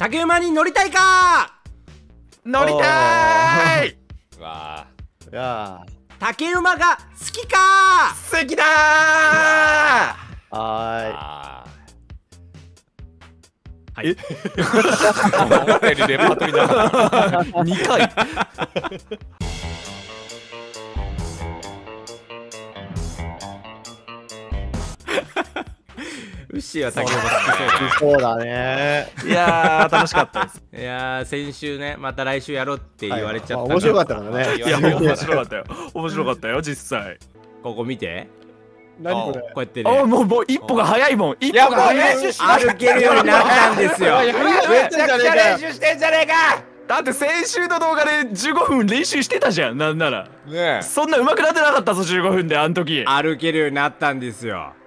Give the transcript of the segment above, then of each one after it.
竹馬に乗りたいか？乗りたい！わいや竹馬が好きか？好きだー！ーはあはい。ー 思ったよりレパートリーなかった2回ウッシーは竹馬好きそうだーいそうだね。いやー楽しかったです。いやー先週ねまた来週やろうって言われちゃった、はいまあ面白かったからね。いや面白かったよ。面白かったよ実際。ここ見て。何これ？こうやってあねもうもう一歩が早いもん。一いやもう歩が早い。練習し歩けるようになったんですよ。めちゃくちゃ練習してんじゃねえか。だって先週の動画で15分練習してたじゃんなんなら。ねそんな上手くなってなかったぞ15分であの時。歩けるようになったんですよ。え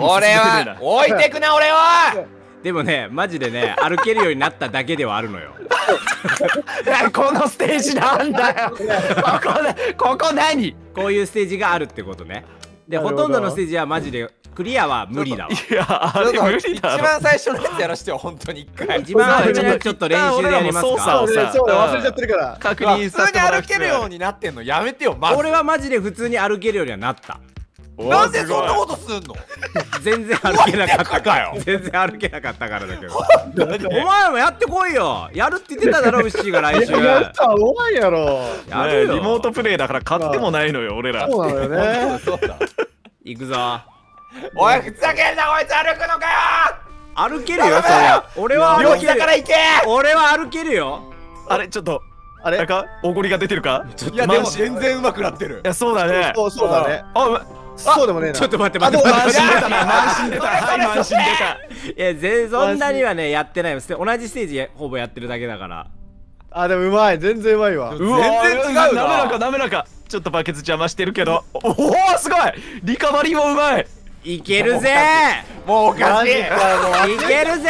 俺は置いてくな俺は。でもねマジでね歩けるようになっただけではあるのよ。このステージなんだよ。ここでここ何？こういうステージがあるってことね。でほとんどのステージはマジでクリアは無理だわ。いやあれ無理一だろ番最初のやつやらしてよ本当に一回。一番初めのやつちょっと練習でやりますか俺ら。も操作をさそうだ忘れちゃってるから確認させ普通にてもらう必要歩けるようになってんのやめてよまず。俺はマジで普通に歩けるようにはなった。おなんでそんなことすんの？全然歩けなかった。かよ。全然歩けなかったからだけど。お前もやってこいよ。やるって言ってただろウッシーが来週。やったら怖いやろ。やるよ。ねリモートプレイだから買ってもないのよ俺ら。そうなのよね。そうだ行くぞ。おいふざけんなこいつ歩くのか歩けるよそりゃ。俺は歩ける。膝から行け！俺は歩けるよ。あれちょっとあれ？なんかおごりが出てるか？いやでも全然上手くなってる。いやそうだね。そうそうだね。あうまそうでもねえな。ちょっと待って待って。待って満身出たな満身出た。はい満身出いや全然そんなにはねやってない。です同じステージほぼやってるだけだから。あでもうまい。全然うまいわ。た全然違うな。滑らか滑らか。ちょっとバケツ邪魔してるけど。おおすごい。リカバリーもうまい。いけるぜ。もうおかしい。いけるぜ。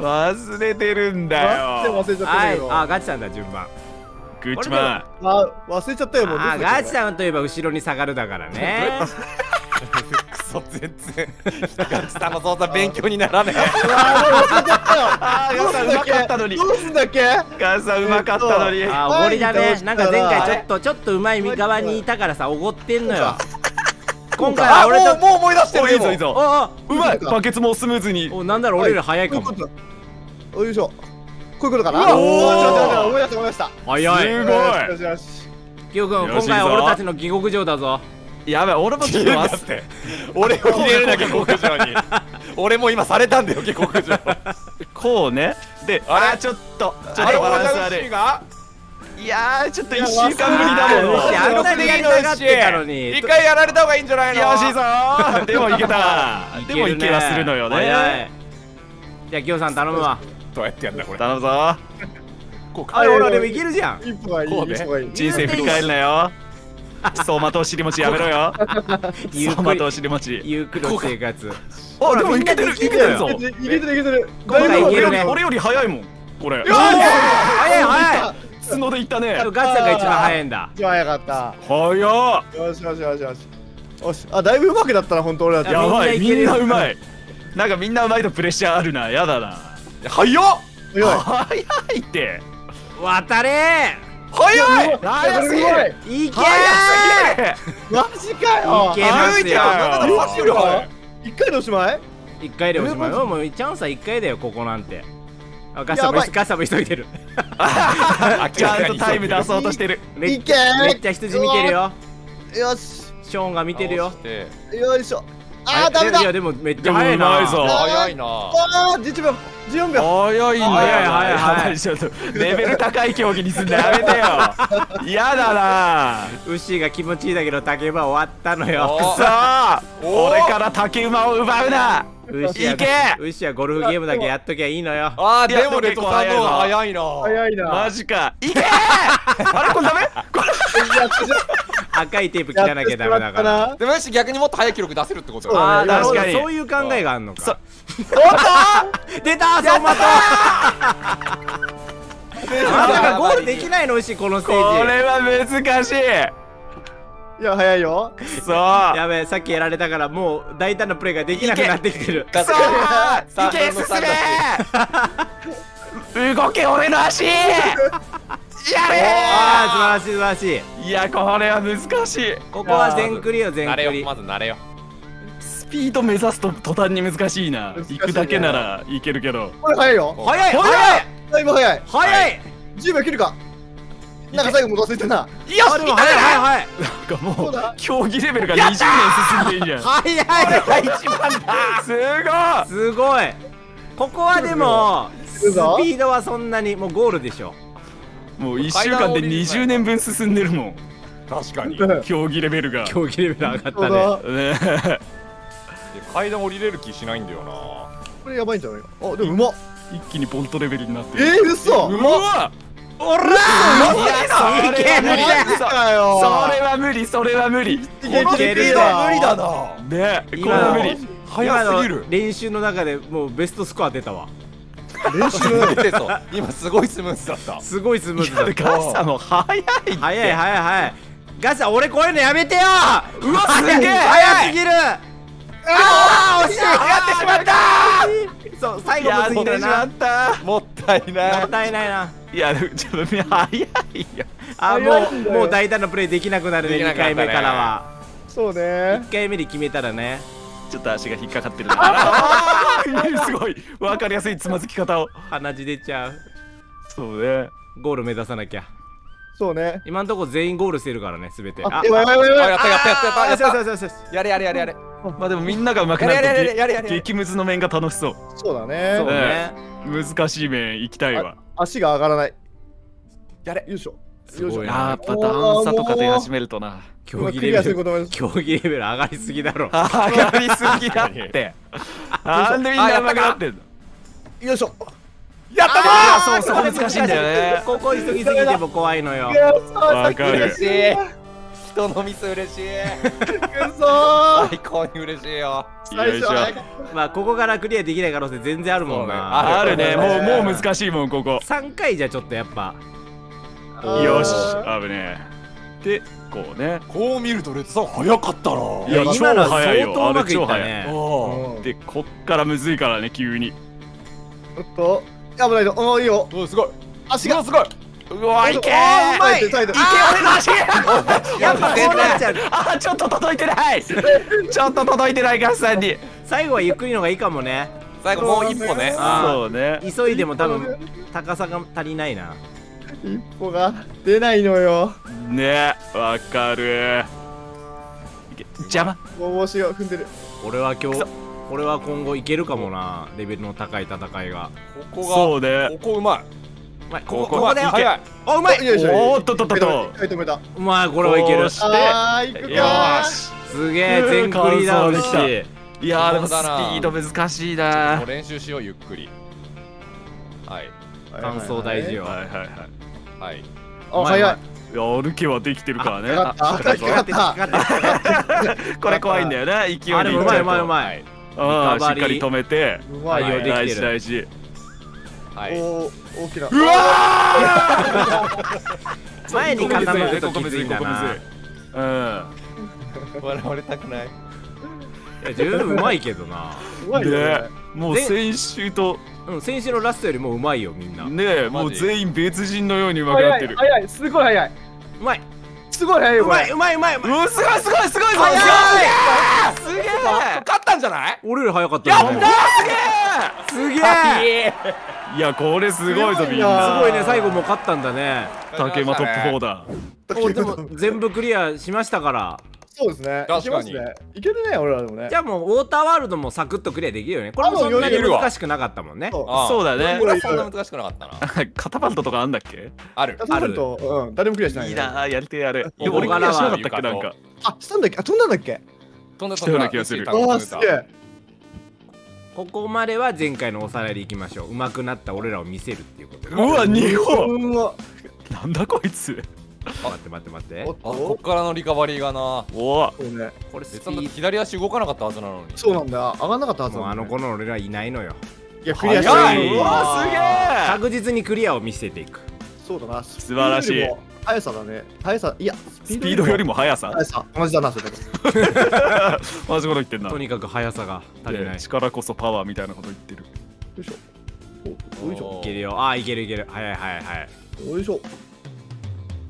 忘れてるんだよ。忘れちゃってはい。あガチさんだ順番グッチマン。あ忘れちゃったよもう。あガチさんといえば後ろに下がるだからね。クソ全然。ガチさんの操作勉強にならねえ。あーガさんうまかったのに どうすんだっけ？ガさんうまかったのに。あおごりだね。はいなんか前回ちょっとちょっとうまい側にいたからさおごってんのよ。今回はあ俺ともうもう思い出してるでもおいいぞいいぞ。おうまい。バケツもスムーズに。おおなんだろう俺ら早いかも。およいしょこういうことかな？思い出した思い出した。早い。すごい。よしよし。キヨ君今回は俺たちの下克上だぞ。やばい俺もちょっと忘れ 俺を入れるな下克上に。俺も今されたんだよ下克上。こうね。であれ？あーちょっとちょっあれとバランス大悪い。が？いやーちょっと1週間ぶりだもん。あんなにやりたがってたのに。一回やられた方がいいんじゃないの？よしいいぞ。ー でもいけた。でもいけはするのよ早ねい。じゃあキヨさん頼むわどうやってやんだこれ。頼むぞ。こうあほらでもいけるじゃん。一歩がいいこうね。人生振り返るなよ。走馬灯尻餅やめろよ。馬尻餅。ゆっくりの生活。あでもいけてるいけてるぞ。いけてるいけてるいけてる。今回いけるね。俺より早いもんこれ。早い早い。角でいったね。ガチさんが一番早いんだ。一番早かった。早っ。よしよしよしよし。よし。あだいぶ上手くなったな本当俺だってやばい。みんなうまい。なんかみんなうまいとプレッシャーあるな。やだな早っ！よい。早いって。渡れ！早い！早すぎる。い。け早すぎる。マジかよ。いけますよ。一回でおしまい？一回でおしまい。よもうチャンスは一回だよここなんて。あガッサもやばい。ガッサも急いでる。ちゃんとタイム出そうとしてる。めっいけめっちゃ羊見てるよ。よし。ショーンが見てるよ。よいしょあーダメだ。いやでもめっちゃ早いうな。まいぞ早いな。あー11秒14秒早いんだよ早い早いちょっとレベル高い競技にすんのやめてよ。嫌だな。ウッシーが気持ちいいだけど竹馬終わったのよ。おくそーおー。俺から竹馬を奪うなウッシーいけ！はウッはゴルフゲームだけやっときゃいいのよ。あーいやでもレトさんの方が早いな。早いな。マジか。いけー！あれこれダメ？これ赤いテープ切らなきゃダメだから。らでもよし逆にもっと早い記録出せるってことああ確かに。そういう考えがあんのそか出た走馬灯まさかゴールできないの？ウッシーこのステこージ。れは難しいいや早いよ。くそやべえさっきやられたからもう大胆なプレーができなくなってきてる。くそ三いけ 進め。動け俺の足。やれああ素晴らしい素晴らしい。いやこれは難しい。ここは全クリよ全慣れよクリまず慣れよスピード目指すと途端に難しいな。行くだけならいけるけど。これ早いよ。早い。早い早い。だい。ぶ早い。早い。10秒切るかなんか最後も忘れてな。よあでも早い早い。早いなんかもう競技レベルが20年進んでいいじゃん。早い一番だすごい。すごい。ここはでもスピードはそんなにもうゴールでしょ。もう1週間で20年分進んでるもん。確かに。競技レベルが。競技レベル上がったね。だ。ね。階段降りれる気しないんだよな。これやばいんじゃないかあでもうまっ。一気にボルトレベルになってる。えー、嘘。うわおらいやいけるそれは無理ねそかよ。それは無理それは無理。いけるいけるいけるわ無理だなねこれは無理。今早すぎる。の練習の中でもうベストスコア出たわ。練習出てそう。今すごいスムーズだった。すごいスムーズだった。ガッサも早いって。早い早い早い。ガチャ俺こういうのやめてよ。うわすげえ早すぎるああ惜しい。やってしまったそう最後やってむずいんだよな。しまったもったいもない。ったいないな。いやちょっとね早いよ。あもうもう大胆なプレイできなくなるね2できなくなったね。回目からは。そうね。1回目で決めたらね。ちょっと足が引っかかってるなあー すごい。わかりやすいつまずき方を。鼻血出ちゃう。そうね。ゴール目指さなきゃ。そうね。今んとこ全員ゴールしてるからねすべて。あやばいやばいやばい。やばいあやったやった。やったやったやった。やれやれやれやれまあでもみんなが上手くなるとやれやれやれやれ激激ムズの面が楽しそう。そうだね。そうね。難しい面行きたいわ。足が上がらない。やれ。よいしょ。すごいな。あーやっぱ段差とか出始めるとな。競技レベル競技レベル上がりすぎだろ。上がりすぎだって。なんでみんな上手くなってんの？よいしょ。やったあーそうそう難しいんだよね。ここ急ぎすぎても怖いのよ。わかる。嬉しい人のミス嬉しい。くそ最高に嬉しいよ。よ最いしょ。初はまあここからクリアできない可能性全然あるもんそうね。なあるね。もうもう難しいもんここ。3回じゃちょっとやっぱ。よし。危ねえ。でこうね。こう見るとレッツさん早かったな。いや今のは超早いよ。相当うまくいったあれねうん。でこっからむずいからね急に。おっと。危ないぞ。おーいいよ。おすごい。足が。すごいうわいけー。うまい。いけ俺の足。やっぱこうなっちゃう。あちょっと届いてない。ちょっと届いてないガスさんに。最後はゆっくりの方がいいかもね。最後もう一歩ね。そうね。急いでも多分高さが足りないな。一歩が出ないのよ。ねわかる。いけ邪魔。もう帽子を踏んでる。俺は今日俺は今後いけるかもな。レベルの高い戦いが。ここがそうね。ここうまい。うまいここここここだよ早い。おうまい。よいしょおーっとっとっとっと。はい止めた。うまいこれはいけるして。あー行くよかー。し。すげえ全クリダウンし完走でていやーでもスピード難しいもなう練習しようゆっくり。はい。乾燥大事よ。はいはいはい。はい。あ早い。いや歩けはできてるからね。かかかかって引っかかって これ怖いんだよな勢いで。あでもうまいうまいうい。まい。しっかり止めて。うまい。よ大事大事はい。おー大きな。うわ 前に傾くときついんだここむずいなうん。笑われたくない。いや十分うまいけどな。うまいよね。ね。もう先週と。うん先週のラストよりもうまいよみんな。うねえもう全員別人のように上手くなってる。早いすごい早い。まいすごい早いうよこれ。まいうまいうまいうまい。すごいすごいすごいぞ早いすげえ勝ったんじゃない俺より早かったやったねーすげえ。いやこれすごいぞみんすなごいね最後もう勝ったんだね。竹馬トップ4だ。おでも全部クリアしましたからそうですね。確かに。いけいけるね俺らでもね。じゃあもうウォーターワールドもサクッとクリアできるよね。これもそんなに難しくなかったもんね。そう。だね。これはそんな難しくなかったな。カタパルトとかあんだっけ？ある。ある。とうん。誰もクリアしないいいねなあやりてえやる。俺クリアしなかったっからはけ？なんかあしたんだっけ？あ飛んだんだっけ？飛んだしたような気がする。飛んだ。あーすげえ。ここまでは前回のおさらいでいきましょう。上手くなった俺らを見せるっていうことで。うわ日本。なんだこいつ待って待って待って。あことっからのリカバリーがな。おわそうねこれス別にピー左足動かなかったはずなのに。そうなんだよ。上がんなかったはずドもうあのなんだよね子の俺らいないのよ。いやクリアして早ないいわすげえ。確実にクリアを見せていく。そうだな。素晴らしい。スピードよりも速さだね。速さいやスピードよりも。も速さ？速さ。同じだなそれ。同じこと言ってんな。とにかく速さが足りない。で力こそパワーみたいなこと言ってる。よいしょ。およいしょいけるよ。あーいけるいける。早い早い早い。よいしょ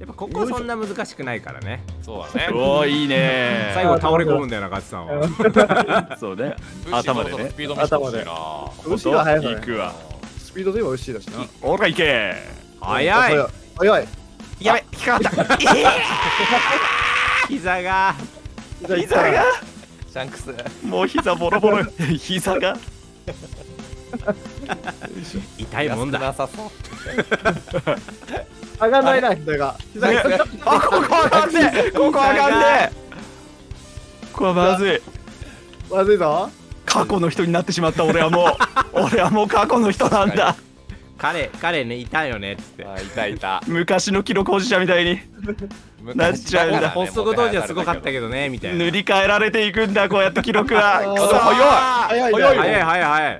やっぱここそんな難しくないからね。そうだね。おーいいね。最後倒れ込むんだよなガチさんは。そうね。頭でね。もスピード見せてほしいな。牛が速さね行くわ。スピードといえば牛だしな。おら行け。早い。速い。速い。やべ引っかかった 膝が。膝が？シャンクス。もう膝ボロボロ。膝が？痛いもんだ。なさそう上がんないな膝が。膝があここあかんねここあかんねここはまずいまずいぞ。過去の人になってしまった俺はもう。俺はもう過去の人なんだ。彼彼ねいたよねっつって。あいたいた。昔の記録保持者みたいに。なっちゃうんだ発足当時はすごかったけどねみたいな。塗り替えられていくんだこうやって記録は。早い早い。早い早い早い。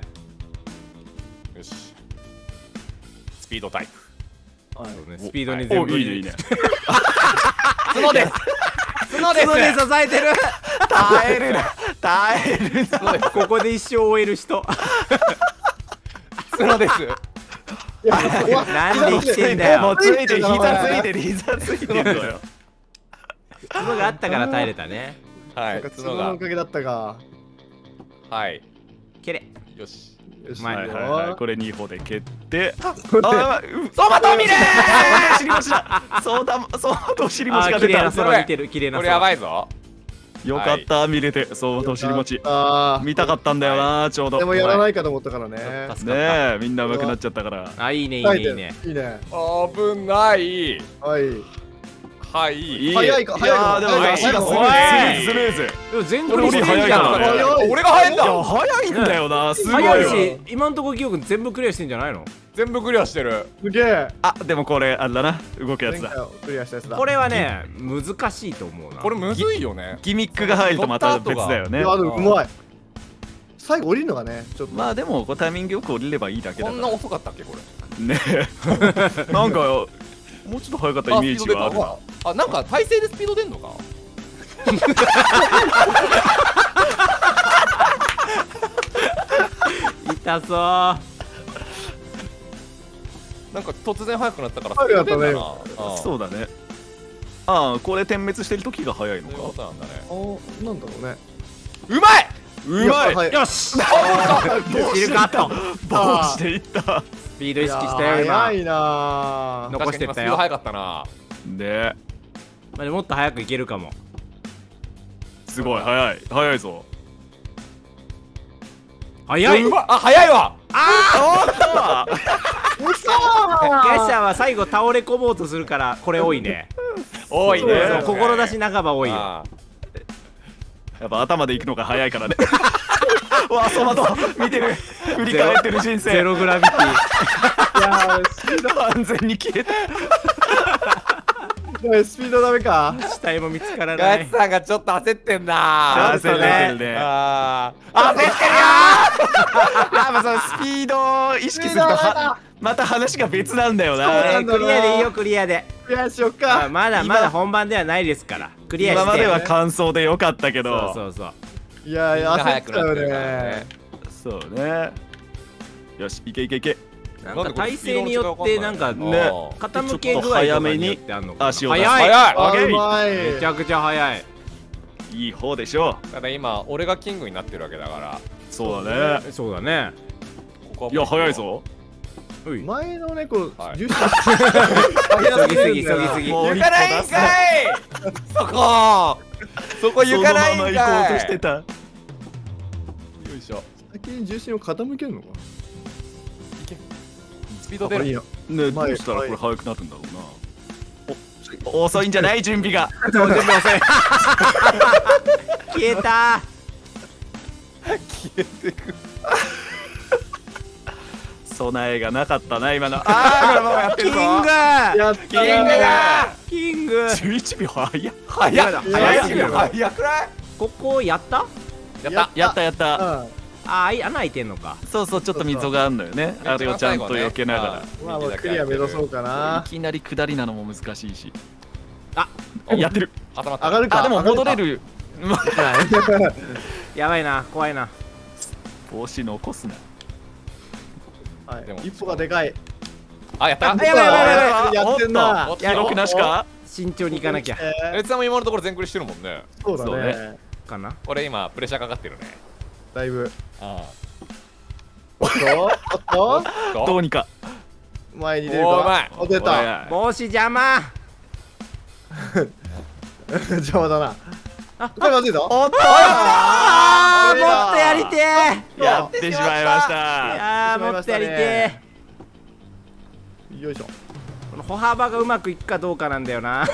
よし。スピードタイプそうねスピードに全部おいいねいいね。角です。角です。角で支えてる。耐えるな。耐えるな。ここで一生終える人。角です。で生きてんだよ。もうついてる。膝ついてる。膝ついてる。のよ角があったから耐えれたね。はい。角のおかげだったかはい。蹴れ。よしはいはいはいこれ2歩で蹴って。あこれあ走馬灯見れ尻餅だそうだそうだ尻あ餅が出た。ー綺麗な空見てる綺麗なこれやば空いぞ。よかった見れてそうだ尻餅。あ見たかったんだよなちょうど。でもやらないかと思ったからね。ねえみんな上手くなっちゃったから。あいいねいいね。いいねいいね。危ない。はいはい。いい早いか早いかでも早いか足がスム早いーズスムーズ。でも全俺クリしてんじゃん。早いからね早い俺が早いんいやだ早いんだよな。すごいよ。早いし今んとこ記憶全部クリアしてんじゃないの？全部クリアしてる。すげえ。あでもこれあれだな。動くやつだ。をクリアしたやつだ。これはね難しいと思うな。これむずいよね。ギミックが入るとまた別だよね。いやでもうまい。最後降りるのがねちょっと。まあでもこうタイミングよく降りればいいだけだこんな遅かったっけこれ。ね。え なんかもうちょっと早かったイメージはあるな。あなんか体勢でスピード出んのか。痛そう。なんか突然速くなったからスピード出んだな。そうだね。ああこれ点滅してる時が早いのそうなんだね。あーなんだろうね。うまい！うまい。よし！シルカットどうしていった？スピード意識したよ今。早いな残してったよ。今スピード速かったな。ねまあもっと早くいけるかも。すごい早い。早いぞ。早い。あ早いわ。あ嘘ゲッシャーは最後倒れ込もうとするからこれ多いね。多いね。そう志半ば多いよ。あやっぱ頭で行くのが早いからね わあそのと見てる。振り返ってる人ゼ生ログラビティ。いやースピー完全に消えた。ドスピードダメか？死体も見つからーない。ガチさんがちょっと焦ってんな焦ってるね。あー。焦ってるよ やっぱそのスピードを意識するとはまた話が別なんだよそうななんだクリアでいいよクリアで。クリアしよっあか。まだ今まだ本番ではないですから。クリアして。今までは感想でよかったけそうどそうそういやいや焦っちゃうねね。そうね。よしいけいけいけなんか体勢によってなんかね傾け具合とかに足を出す早い。早い。めちゃくちゃ早い。いい方でしょ。ただ今俺がキングになってるわけだから。そうだね。そうだね。いや早いぞ。前のねこうはい。重心 急ぎすぎ急ぎすぎ。行かないんかい！そこ そこ行かないんかい。そのまま行こうとしてた。よいしょ。先に重心を傾けるのかスピード出る。いいよねどうしたらこれ速くなるんだろうな。お遅いんじゃない準備が。そう全部遅い消えた。消えてく備えがなかったな今の。ああキング!やキング!だキング !11 秒早っ早っ早早くないここやったやったやったやったうんああい穴開いてんのかそうそうちょっと溝があんのよねあれをちゃんと避けながらまあもうクリア目指そうかないきなり下りなのも難しいしあやってる頭った上がるかあでも戻れるまやばいな怖いな帽子残すなはい。でも。一歩がでかい。あやった。あやばいやばいやばい。やってんな。おっと記録なしか？慎重に行かなきゃ。ええつさんも今のところ全クリしてるもんね。ーそうだね。ね。かな？これ今プレッシャーかかってるね。だいぶ。あおっとおっと。あどうにか。前に出るか。お出た。帽子邪魔。邪魔だなこれまずいぞおっとあーもっとやりてえやってしまいましいたやーもっとやりてえよいしょこの歩幅がうまくいくかどうかなんだよな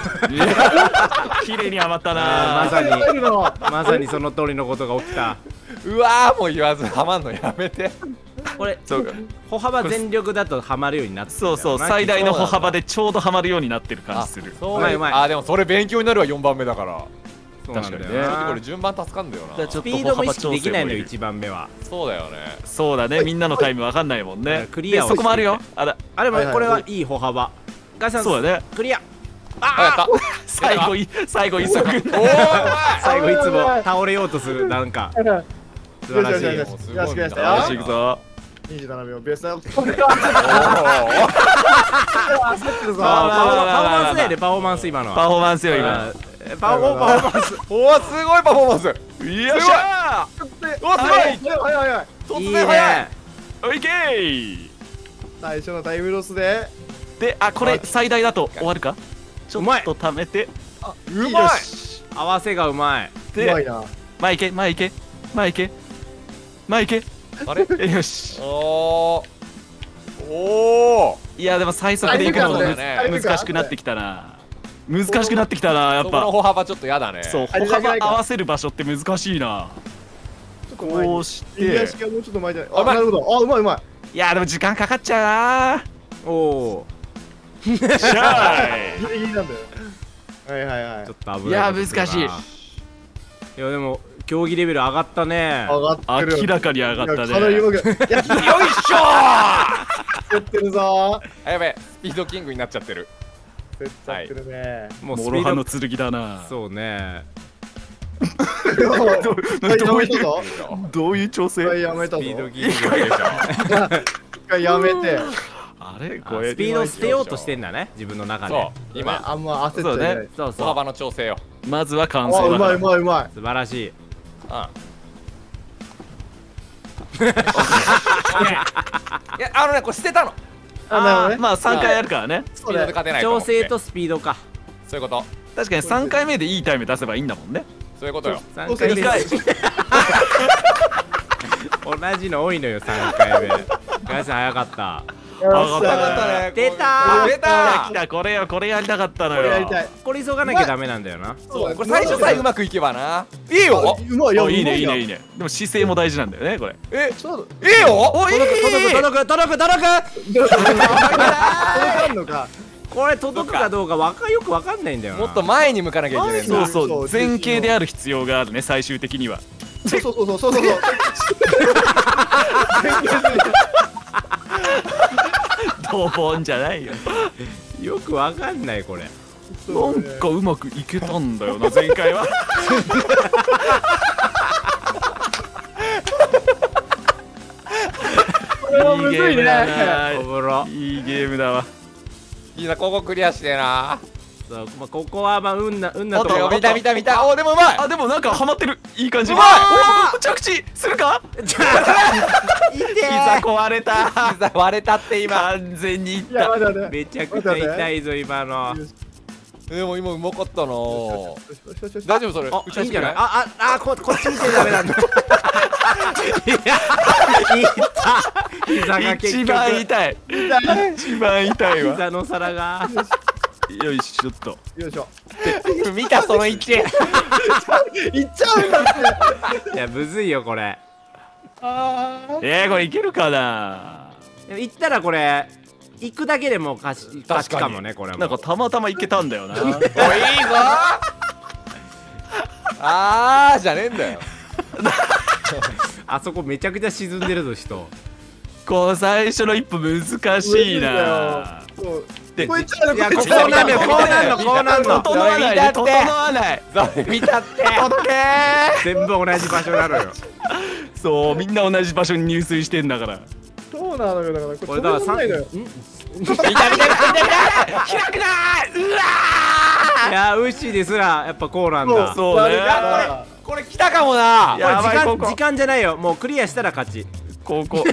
綺麗に余ったまなさにまさにその通りのことが起きたうわーもう言わずはまんのやめてこれそうか歩幅全力だとはまるようになってるそうそう最大の歩幅でちょうどはまるようになってる感じするそううまいうまいあでもそれ勉強になるわ4番目だから確かにね。これ順番助かんだよな。じゃあちょっとスピードも意識できないのよ1番目は。そうだよね。そうだね。みんなのタイムわかんないもんね。クリアそこもあるよ。あら。あれもこれはいい歩幅。ガイさんそうだね。クリア。あやった。最後い最後急ぐ。最後いつも倒れようとするなんか。素晴らしい。よしよしよしよしよしよしあよし行くぞ27秒ベースだよおー焦ってるぞあーパフォーパフォーマンスねパフォーマンス今のはパフォーマンスよ今パフォーマンス。おーすごいパフォーマンス。よっしゃ。おすごい。はい。はい突然早い。ね。ーいけー。最初のタイムロスで。であこれ最大だと終わるか？ちょっと貯めて。うまい。合わせがうまい。うでまいな。前行け前行け。前行け。前行あれ？け よし。おー。おいやでも最速で行くのもむあいるかあいるか難しくなってきたな難しくなってきたなやっぱ。歩幅ちょっとやだね。そう歩幅合わせる場所って難しいな。ちょっと前に。こうし右て足がもうちょっと前じゃない。あない。るほど。あうまいうまい。いやでも時間かかっちゃおおうなーしゃギリギリなんだよ。はいはいはい。ちょっと危ないいや難しい。いやでも競技レベル上がったね。上がってる。い明らかに上がったね。いやよいしょー。やってるぞあやべえ。スピードキングになっちゃってるーやっちゃってるね。もうスピードモロハの剣だな。そうね。どういう調一回整やめたぞスピード一回やめて。あれあこれスピードを捨てようとしてんだね。自分の中で。そう今。あんま焦っちゃいけない。そうそう歩幅の調整よまずは完あうまいうまいうまい。素晴らしい。うん。いやあのねこれ捨てたのあなるほどね。まあ3回やるからね。スピードで勝てない調整とスピードか。そういうこと。確かに3回目でいいタイム出せばいいんだもんね。そういうことよ。3そう。回。目2回同じの多いのよ3回目。ガイさん早かった上がゃったね。出た。出来た。たこれよこれやりたかったのよ。これやりたい。これ急がなきゃダメなんだよな。そうこれ最初さえうまくいけばな。いいよ。うまいいいねいいねいいね。ねでも姿勢も大事なんだよねこれ。えそういいよ。おいい。届く届く届く届く届く。これ届くかどうかわかよくわかんないんだよな。もっと前に向かなきゃいけないんだそうそうそう。前傾である必要があるね最終的には。そうそうそうそうそうそう ドボンじゃないよ。よくわかんないこれ。なんかうまくいけたんだよな前回は。いいゲームだおもろ。ないいゲームだわ。いいなここクリアしてえなそうまあここはまあ運な運なとこ見た見た見た。おでもうまいあでもなんかハマってる。いい感じ。うまいおー着地するか膝壊れた膝割れたって今完全にいっためちゃくちゃ痛いぞ今のでも今うまかったな大丈夫それあいいんじゃないくあああここっち見てダメなんだいや痛膝が結一局番痛い一番痛いわ膝の皿がよいしょちょっと。よいしょ。見たその位置いっちゃうんだって。いやむずいよこれ。あー。えー、これいけるかな？でも行ったらこれ行くだけでもう勝ち勝ちかもねこれも。なんかたまたまいけたんだよな。おいいぞ。あーじゃねえんだよ。あそこめちゃくちゃ沈んでるぞ人。こう最初の一歩難しいな。そうでこいつらいやここいつらうなんのよこうなんのこうなんの。整わないで整わない。見たって。届け。全部同じ場所なのよ。そうみんな同じ場所に入水してんだから。そうなのよだから。これこれだからさん止めらんないのよ。見た見た見た見た開くなーうわいやウッシーですらやっぱこうなんだそうそうねあこれ来たかもなやばいこれ時ここ間時間じゃないよもうクリアしたら勝ちここ ちょ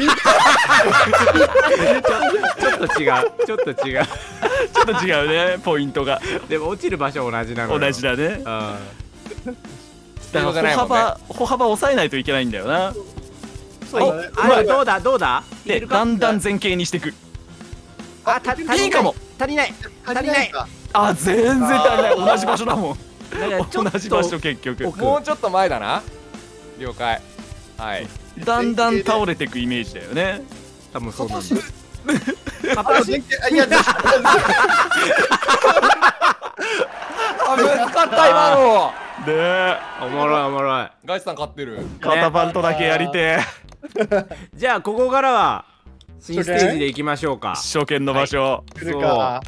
っと違う。ちょっと違う。ちょっと違うねポイントが。でも落ちる場所同じなのよ。同じだね。うん。だから歩しょうがないもんね。幅歩幅抑えないといけないんだよな。そうあどうだ？どうだ？でだんだん前傾にしていく。あた足りないいいかも。足りない。足りない。か。あ全然足りない。同じ場所だもん。同じ場所結局。奥もうちょっと前だな。了解。はいだんだん倒れていくイメージだよね。多分そうなんだ。あ前傾あいやあ難かった今の。でおもろいおもろい。ガイスさん勝ってる。カタパルトだけやりてじゃあここからは新ステージでいきましょうか。初見の場所。来るか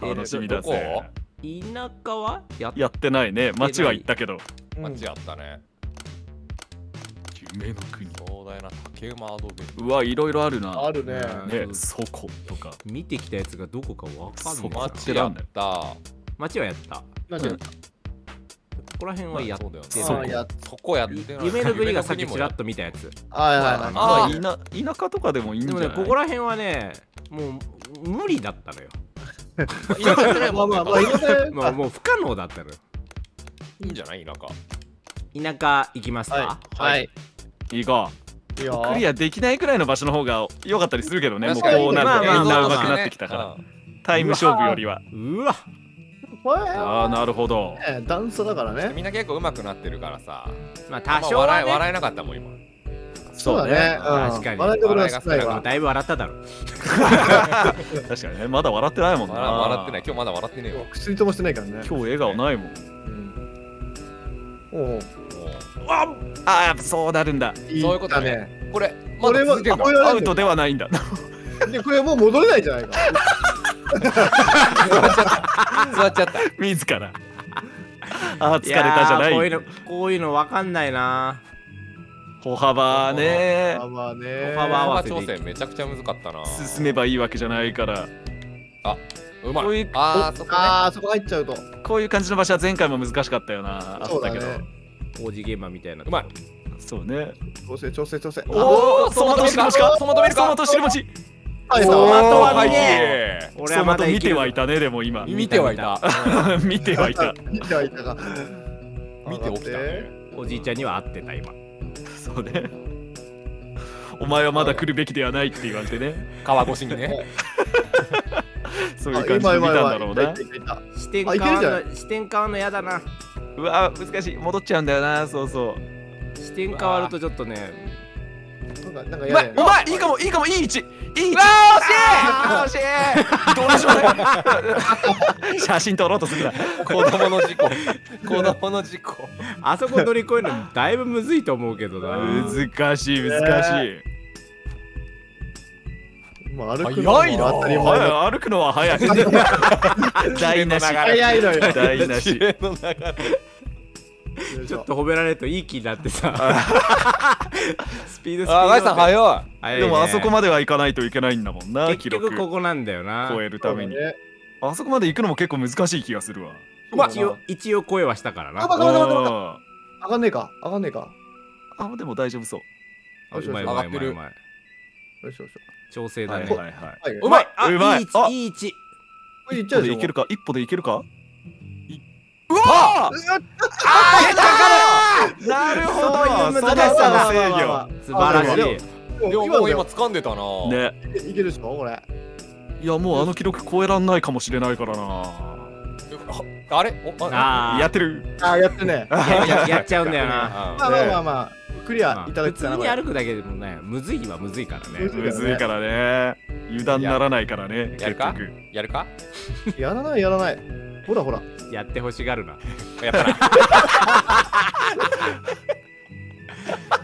楽しみだどぜこ？田舎は？やってないね。街は行ったけど。間違ったね夢の国。壮大な竹馬アドベンチうわいろいろあるな。あるね。ねそことか。見てきたやつがどこかわかんそない。こ。間違った。街はやった。こなん。でこら辺はやっそうだよてなそうやそこやってない夢の国がさっきちらっと見たやつ。ああまあ田田舎とかでもいいんじゃない？でもねここら辺はねもう無理だったのよ。国も田舎じゃないも まあまあ。まあもう不可能だったのよ。いいんじゃない？田舎。田舎行きますか。はい。はいいいかいいよクリアできないくらいの場所の方が良かったりするけどね。もうこうなるとみんなまあ上手くなってきたから。うんタイム勝負よりは。うわ。これああなるほど。ね段差だからね。みんな結構上手くなってるからさ。まあ多少はね。笑え笑えなかったもん今。そうだね。うん。確かに。笑いどころが少ないだいぶ笑っただろ。確かにね。まだ笑ってないもんな。笑笑ってない。今日まだ笑ってねえよ薬ともしてないからね。今日笑顔ないもん。おおああやっぱそうなるんだ。そういうことね。これまこれはだ続いてんだこれはアウトではないんだ。でこれもう戻れないじゃないか 座っちゃった。自ら。ああ疲れたじゃない。こういうのこういうのわかんないな。歩幅ね。まあまあね歩幅調整めちゃくちゃ難かったな。進めばいいわけじゃないから。うまい。こういうあーそこね。ああそこ入っちゃうと。こういう感じの場所は前回も難しかったよな。あったけど。そうだね工事現場みたいなうまいそうね。調整調整調整。おおそのと汁餅かそのと見るかそのと汁餅はい。トマトははい。見ね俺はまだ生きるてはいたねでも今。見てはいた。見てはいた。見てはいた。か見て起きたね。おじいちゃんには会ってた今。そうね。お前はまだ来るべきではないって言われてね。川越しにね そういう感じで見たんだろうな。視点変わんの視点変わんのやだな。うわ難しい。戻っちゃうんだよな。そうそう。視点変わるとちょっとね。なんかなんかうまいう嫌だよねまいいいかもいいかも。いい位置。いい位置。あー惜しい！惜しい！どうでしょう。ね 写真撮ろうとするな。子供の事故。子供の事故。あそこ乗り越えるのだいぶむずいと思うけどな。難しい難しいまあ歩くのも早いな。当たり前。い。歩くのは早い。台無し。早いのよ。台無し。一連の流れちょっと褒められるといい気になってさ。スピードスピードあガイさん早い。早いね。でもあそこまでは行かないといけないんだもんな結局ここなんだよな。超えるために。あそこまで行くのも結構難しい気がするわ。一応一応声はしたからな。あバカバカバカバカあ上がんねえか。上がんねえか。ーあでも大丈夫そう。あうまいうまいうまいうまい。よしよしよ調整だね、はい。はいはい。はい。うまい。あうまい。いあいい位置これいっ一ちゃうでいけるか？一歩でいけるか？うわああーなるほど。そういう難しさの制御。素晴らしい。でもでももう今掴んでたな。ね。いけるでしょこれ。いやもうあの記録超えらんないかもしれないからなあれ？おあやってる。ああやってね。やっちゃうんだよな。あまあまあまあまあクリアまあいただ普通にきたいなこれ歩くだけでもねむずいはむずいからね。むずむずいからね。油断ならないからねや結るか？局やるか？やらないやらない。ほらほら。やってほしがるな。やったな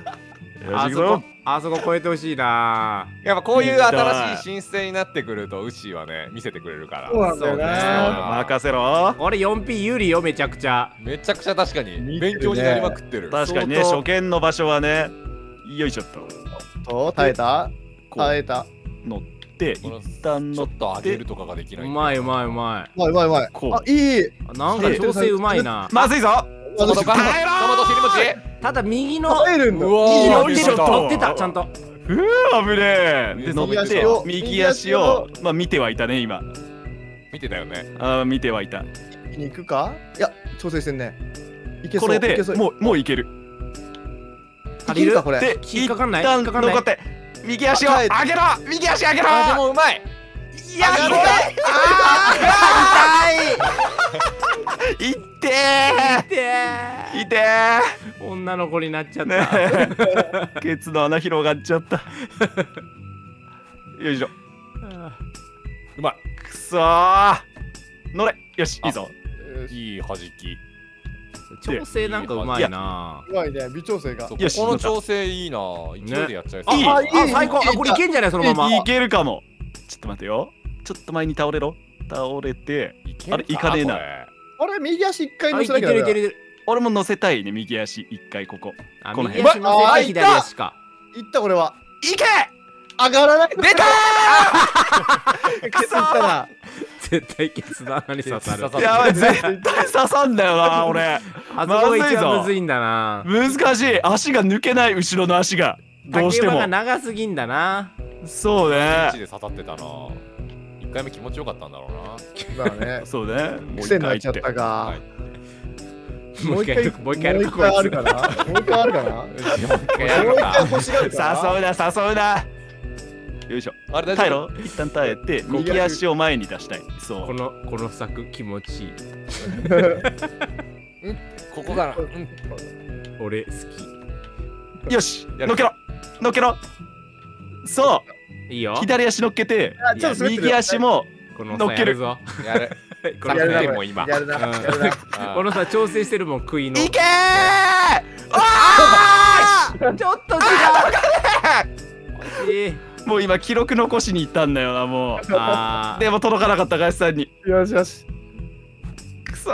あそこあそこ超えてほしいな。やっぱこういう新しい新星になってくるとウッシーはね見せてくれるから。そうなんだよそうね。な任せろ。俺 4P 有利よめちゃくちゃ。めちゃくちゃ確かに勉強になりまくってる。確かにね初見の場所はねよいしょっと。と耐えた？耐えた？乗って一旦乗っちょっと上げるとかができなういまいうまいうまうまい。う。まいうまい。こう。あいい。いなんか調整うまいな。まずいぞトマトかトマト尻餅ただ右の耐えるんだ。うわー右乗ってるよいしょ乗ってたちゃんと。うわ危ねえ。で乗って右足を右足をまあ見てはいたね今。見てたよね。あー見てはいた。行くか？いや調整してんね。いけそうこれでいけそう。もうもういける。いけるかこれ。で引っかかんない？引っかかんない？残って右足を上げろ！右足上げろ！あでもうまいいや上が痛い。い。ってーてい。てー女の子になっちゃった、ケツの穴広がっちゃった。よいしょ。うまくそー。乗れ。よしいいぞ。いいい弾き。調整なんかうまいな。うまいね。微調整が。ここの調整いいな。勢いでやっちゃいそう？いいああいいあ最高。あこれいけんじゃない？そのまま。いけるかも。ちょっと待ってよちょっと前に倒れろ。倒れてあれいかねえな。あれ。右足一回乗せなきゃいけるい俺も乗せたいね右足一回ここ。あこの辺。右足乗せて左足か。いったこれは。いけ。上がらない出たケツいったな絶対ケツの穴に刺さる。刺さるやばい絶対刺さんだよな俺。あそこが一まずいぞ。番むずいんだな。難しい。足が抜けない後ろの足が。どうしても。竹馬が長すぎんだな。そう位ね置で刺さってたな一回目気持ちよかったんだろうな。だね。そうね。もう癖になっちゃったか。はいもう一回もう一回もう一回あるかな？もう一回あるかな？もう一回やる一か回欲しがるかな？誘うな誘うな。よいしょ。あれ大耐えろ。一旦耐えて右足を前に出したい。そこのこの作気持ちいい。ここかな？うん。俺好うよしやる乗っけろ。乗っけろ。そきいいよ。う左足乗っけて右足もこの乗っける。さやるぞ。やる。このやるな3点も今。やるな。うん。やるな。あ このさ調整してるもん食いの。いけ ー!ちょっと違う。もう今記録残しに行ったんだよなもう。でも届かなかったガシさんに。よしよし。くそ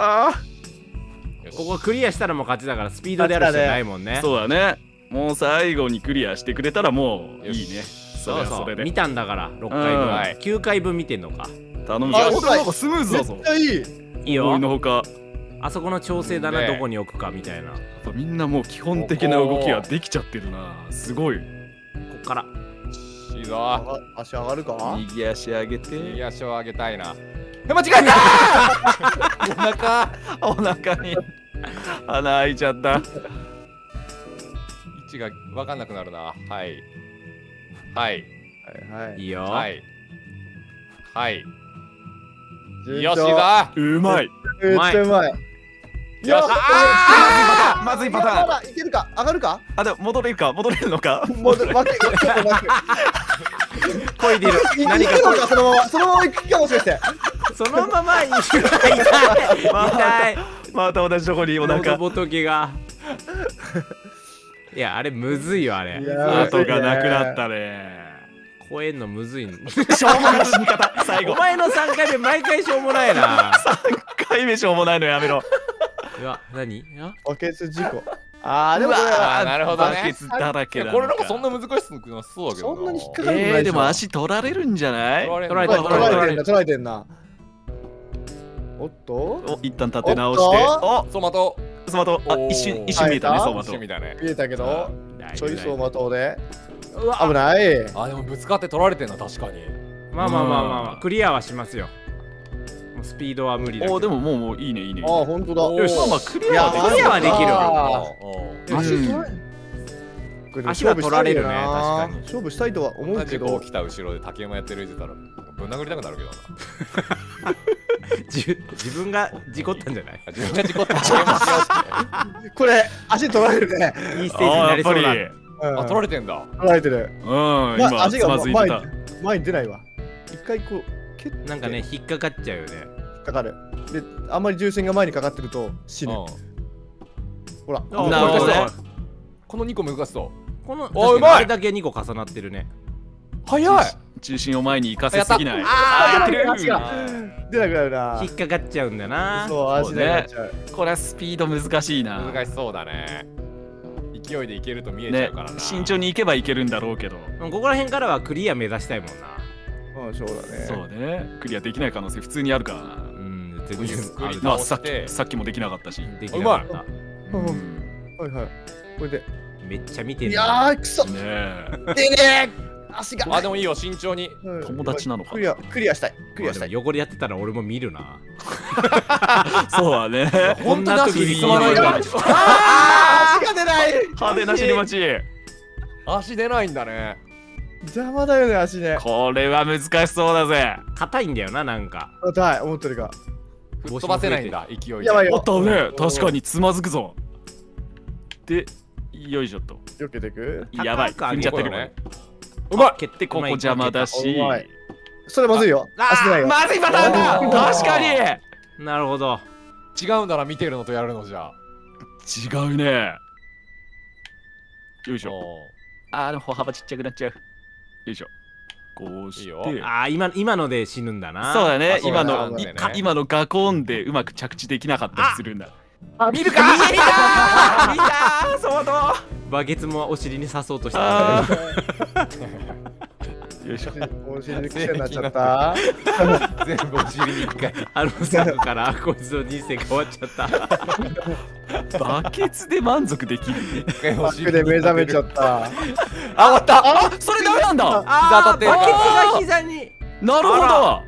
ここクリアしたらもう勝ちだからスピードでやるしかないもんね。そうだね。もう最後にクリアしてくれたらもういいねそそうそうれはそれで。見たんだから6回うん。分はい。9回分見てんのか。頼むぞ。あおなんかスムーズだぞいい。いい思いよのほか。あそこの調整だなねどこに置くかみたいな。こやっぱみんなもう基本的な動きができちゃってるな。すごい。っから。いいぞ足上がるか？右足上げて。右足を上げたいな。え間違えた！お腹。お腹に。穴開いちゃった。位置が分かんなくなるな。はいはい。はいはい。いいよ。はい。はい。よしだうまい。めっちゃうまい。い。やよしあまずいパターン。まだいけるか上がるかあでも戻れるか？戻れるのか？もう負けちょっと負けこいでる。い何かいけるのか？そのままそのまま行くかもしかしてそのまま痛い痛い。また同じとこにお喉腹仏がいやあれむずいよあれ。後がなくなったね。超えんのむずいの。しょうもない死に方。最後。お前の3回目毎回しょうもないな。3回目しょうもないのやめろ。うわ何？あ？バケツ事故。あーでもなるほどね。バケツだらけだこれなんかそんな難しくなそうだけどな。そんなに引っかかるえー、でも足取られるんじゃない？取取られた。取られてんな取られてんなおっと？お一旦立て直して。おおソマトスマートあ一瞬一瞬見えたね変えた？ソマト趣味だね。見えたけどちょい走馬灯で。うわ。危ない。あでもぶつかって取られてんな確かに。まあまあまあまあまあクリアはしますよ。スピードは無理だけでももうもういいねいいね。あー本当だ。よし。まあまあクリアはできる。クリアはできる足は取られるね勝負したいよな。確かに。勝負したいとは思うけど。同じこう来た後ろで竹馬やってる言ってたらぶん殴りたくなるけどな。自 自分が事故ったんじゃない？自分が事故って竹馬しようってこれ足取られるね。いいステージになりそうだあ取られてんだ。取られてる。うん今ま足がつまずいて前た前に出ないわ。一回こう蹴って。なんかね引っかかっちゃうよね。引っかかる。であんまり重心が前にかかってると死ぬ。うん。ほらあなるほどね。この2個難しそこのおうまい。あれだけ2個重なってるね。早い。中心を前に行かせすぎない。やあやってる。足が出なくなるな。引っかかっちゃうんだな。そう足でなっちゃうこれはスピード難しいな。難しそうだね。勢いでいけると見えちゃねうからな、慎重に行けばいけるんだろうけど。うんここら辺からはクリア目指したいもんな。うんそうだね。そうね。クリアできない可能性普通にあるから。なうん全然ある。まあさっきさっきもできなかったし。できなかった。ううんん。はいはい。これでめっちゃ見てるいやーくそ。ねえ。でね足が。あでもいいよ慎重に。うん。友達なのか。クリアクリアしたい。クリアしたい。汚れやってたら俺も見るな。そうだね。こんな時に進まないんだ。あー足が出ない。派手な尻待ち足出ないんだね。邪魔だよね足ね。これは難しそうだぜ。硬いんだよななんか。硬い思ってるか。吹っ飛ばせないんだ勢いで。やばいよ。おったね確かにつまずくぞ。でよいしょっと。避けてく？やばい。踏んじゃってるねうまい。決定ここ邪魔だし。それまずいよ。あ足出ないよ。まずいパターンだ確かに。なるほど。違うんだな見てるのとやるのじゃ違うね。よいしょ。おあーでも歩幅ちっちゃくなっちゃう。よいしょ。こうして。いいよ。ああ今今ので死ぬんだな。そうだね。今の、ね。今のガコンでうまく着地できなかったりするんだあ見るか！見た見たそうだバケツもお尻に刺そうとした。ー。よいしょ。お尻に癖になっちゃった。全部お尻に一回。あの最後からこいつの人生変わっちゃった。バケツで満足できる？一回お尻で目覚めちゃった。あ終わった。あそれダメなんだ。膝当たってるバケツが膝に。なるほあ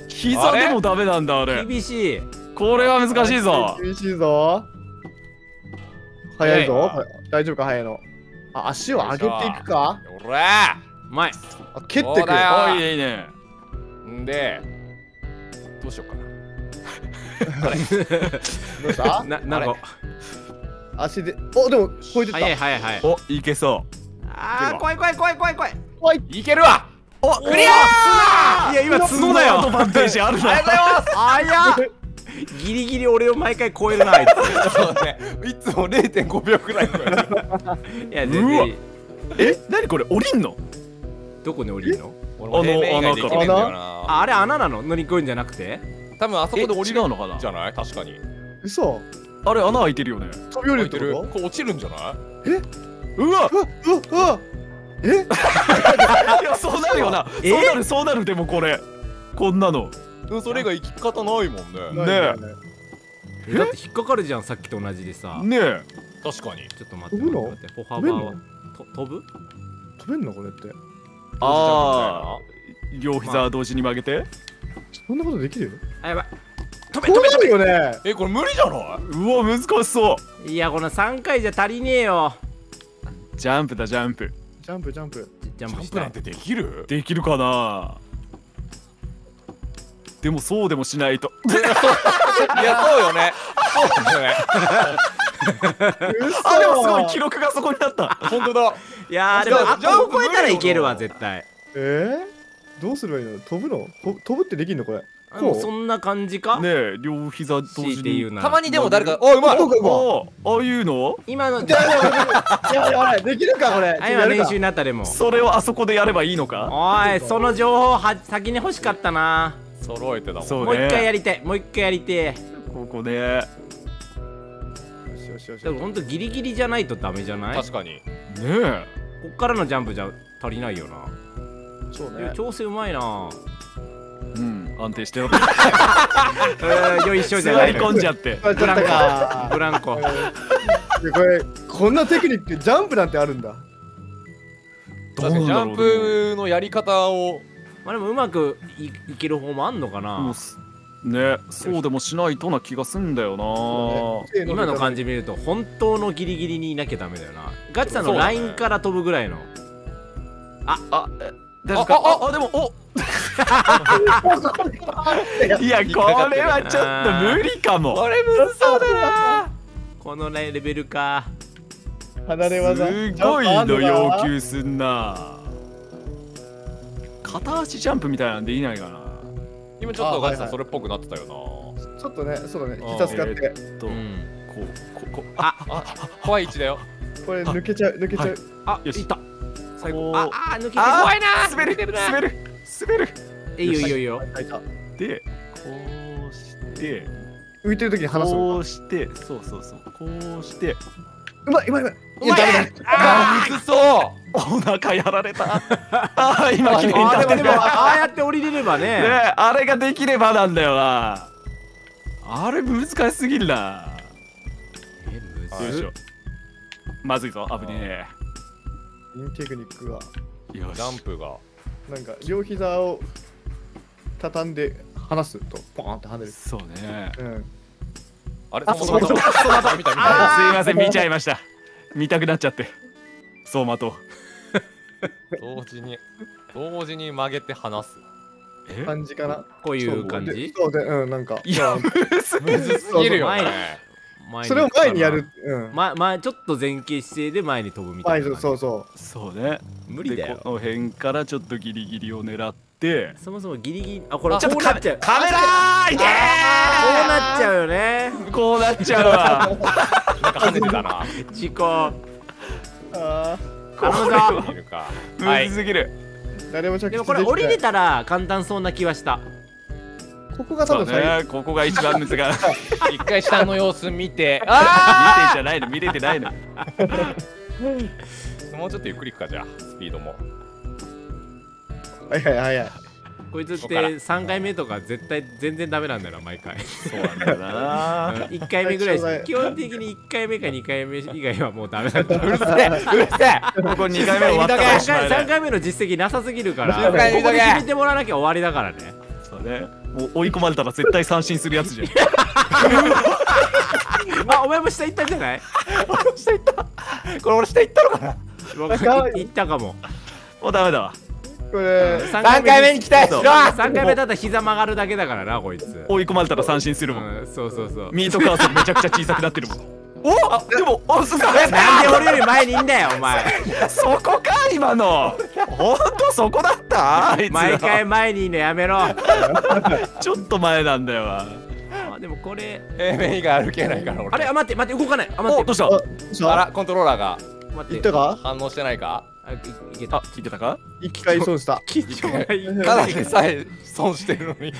ど膝でもダメなんだあれ。厳しいこれは難しいぞ。厳しいぞ。早いぞ。早大丈夫か早いの。あ足を上げていくか？おらうまい。あ蹴ってくそうだよおいいねいいね。んでどうしようかな。どうした？ななんか足でおでも超えてった。早い早い早い。おいけそあー怖い怖い怖い怖い怖い。怖い。いけるわ。うおクリアいや今角だよ。アドバンテージあるな。あや ギリギリ俺を毎回超えるなあいそうね。いつも0.5秒くらい超える。ついや全うわ。然え？何これ？降りんの？どこに降りるの？俺も平面以外できねえんだよな。ああれ穴なの？乗り越えんじゃなくて？多分あそこで降りるのかな？じゃない？確かに。嘘。あれ穴開いてるよね。飛び降りてる？るってことこれ落ちるんじゃない？うわ！うわうわうわ。え？いやそうなるよな。え？そうなるそうなるでもこれ。こんなのでもそれが生き方ないもんね。ね。え。え？だって引っかかるじゃんさっきと同じでさ。ねえ。確かに。ちょっと待って待って待って歩幅は？と飛ぶ？飛べんの？これって。ああ両膝同時に曲げて。そんなことできるよ。あやばい。飛べ飛べなるよね。えこれ無理じゃない？うわ難しそう。いやこの3回じゃ足りねえよ。ジャンプだジャンプ。ジャンプジャンプ。ジャンジャプしたいンプなんてできる？できるかな？でもそうでもしないと。いやそうよね。そうだよね。あでもすごい記録がそこにあった。本当だ。いやーでもじゃああこを超えたらいけるわ絶対。え？ー、どうすればいいの？飛ぶの？と飛ぶってできんの？これ。あもう？そんな感じか？ねえ両膝同時に。て言うなら。たまにでも誰かおうまいこうこうこあああいうの？今のういやいやいやできるかこれ。あ今練習になったでも。それをあそこでやればいいのか？おいその情報は先に欲しかったな揃えてだもん。そうもう一回やねりたいもう一回やりてえ。ここで。よしよしよし。でもほんとギリギリじゃないとダメじゃない？こ確かに。ねえ。っからのジャンプじゃ足りないよな。そうね。調整うまいな。うん。安定してる。えーよいしょじゃ座りない込んじゃって。あちょっとかブランコ。でこれこんなテクニックジャンプなんてあるんだ。どう確かにジャンなんだろうプのやり方をまあでもうまくいいける方もあんのかもなねそうでもしないとな気がすんだよな。今の感じ見ると本当のギリギリにいなきゃダメだよな。ガチさんのラインから飛ぶぐらいの。あえ大丈夫か？あああでもおじ いやこれはちょっと無理かも。これむずそうだな。このレベルか。離れ技。すごいの要求すんな片足ジャンプみたいなんでいないかな。今ちょっとガチさんそれっぽくなってたよちょっとねそうだね。あ膝使ってと、うんこうここな怖い位置だよ。これ抜けちゃう抜けちゃう、あよし。いった。最後。ああ抜けてあ怖いな。滑る滑る滑る。いいよいいよいいよ。でこうして。浮いてる時に離すのこうして。そうそうそう。こうして。うまいうまいうまい。うまい。やダメだ。あー。きつそうお腹やられた。あー今綺麗に立ってる。ああやって降りれればね。ねあれができればなんだよな。あれ難しすぎるな。えむずよいしょ。まずいぞ危ねインテクニックが。えよし。ジャンプが。なんか両膝を畳んで離すとポーンって跳ねる。そうね。うん。あれあそもそもそうそまと見た見あた。すいません見ちゃいました。見たくなっちゃって走馬灯同時に同時に曲げて離す。え？感じかな？こういう感じ？そうでうんなんか。いやむずすぎるよ。ね前それを前にやるうん。前前ちょっと前傾姿勢で前に飛ぶみたいな感じ。そうそそう。ね。無理だよ。でこの辺からちょっとギリギリを狙って。そもそもギリギリあこれちょっとこうなっちゃう。カメラ!ーいけこうなっちゃうよね。ーこうなっちゃうわ。なんか跳ねてたな。事故頼むぞいるかむずすぎる。ー誰も着地でもこれ降りれたたら簡単そうな気はした。ここが多そう分ここが一番難しい。一回下の様子見て。んあじゃないの。見れてないの。あ もうちょっとゆっくりいくかじゃあ。スピードも。はいはいはいはいこいつって3回目とか絶対全然ダメなんだよな毎回。そうなんだよな。1回目ぐらい基本的に1回目か2回目以外はもうダメなんだよ。うるせえうるせえ。ここ2回目終わったらおしまいだ3よ回目の実績なさすぎるから。ここで決めてもらわなきゃ終わりだからね。そうね。もう追い込まれたら絶対三振するやつじゃん。あお前も下行ったんじゃない？下行ったこれ俺下行ったのかな 行ったかも。もうダメだわこれ。3 3回目に期待しろ3回目だったら膝曲がるだけだからなこいつ。追い込まれたら三振するもん。うんそうそうそう。ミートカーソルめちゃくちゃ小さくなってるもん。おあでもあすごいなんで俺より前にいんだよお前。そこか今の。ほんとそこだった？あいつら。毎回前にいんのやめろ。あちょっと前なんだよ。なでもこれ。平面以外歩けないから俺。あれあ待って待って動かない。あ待って。おどうした？あどうしたあらコントローラーが。待って。行ったか？反応してないか？あいいけた。あ聞いてたか？一回損した。貴重な一たださえ損してるのに。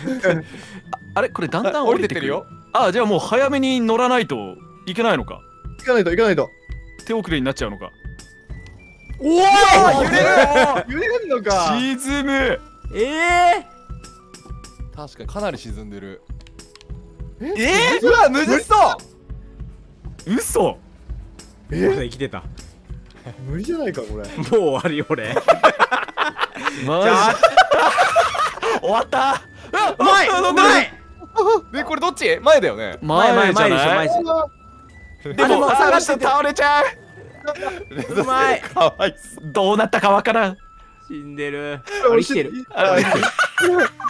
あれこれだんだん降降りてくるりてってるよ。あじゃあもう早めに乗らないといけないのか？行かないと行かないと。手遅れになっちゃうのか？おお揺れ揺れるのか。沈む。ええ確かにかなり沈んでる。えうわむずそう。嘘。ー、まだ生きてた無理じゃないかこれ。もう終わり俺。マじゃあジ終わった？あうまいうあまい！でこれどっち？前だよね。前前前じゃ前でしょない？前でしょでも探してて倒れちゃう。うまいかわいそう。どうなったかわからん。死んでる。あれ生きてる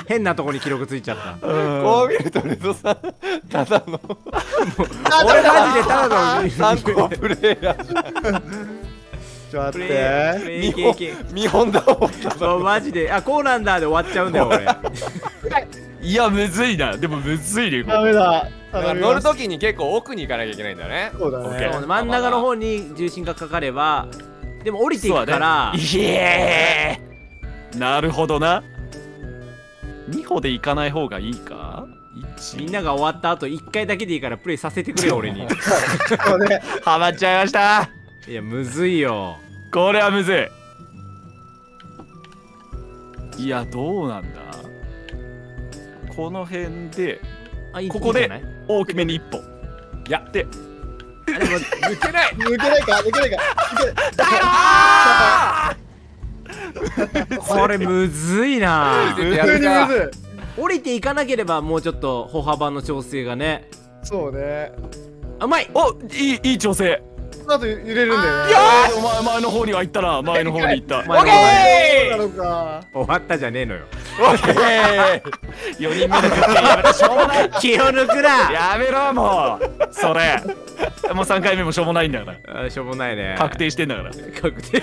変なとこに記録ついちゃった。こう見るとレゾさんただの。俺マジでただの。参考プレイヤーちょっと待っプレイてプレイ経験。見本だもんそう マジで。あこうなんだで終わっちゃうんだよ俺。いやむずいな。でもむずいねこダメだ。だから乗るときに結構奥に行かなきゃいけないんだよね。そうだね。真ん中の方に重心がかかればでも降りていくから、いえー。なるほどな。2歩で行かない方がいいか？みんなが終わった後1回だけでいいからプレイさせてくれよ俺に。ハマっちゃいましたいやむずいよ。これはむずい。いやどうなんだ。この辺であいいここで大きめに一歩。やって。抜けない。抜けないか抜けないか。これむずいな。普通にむず降りていかなければもうちょっと歩幅の調整がね。いそうね。あうまい。おいいいい調整。この後揺れるんだよね。いやーお前前の方には行ったな 前の方に行った。前の方がそうなのか終わったじゃねえのよ。4人目の決定やめろしょうもない。気を抜くなやめろもう。それ。もう3回目もしょうもないんだから。あしょうもないね。確定してんだから。確定。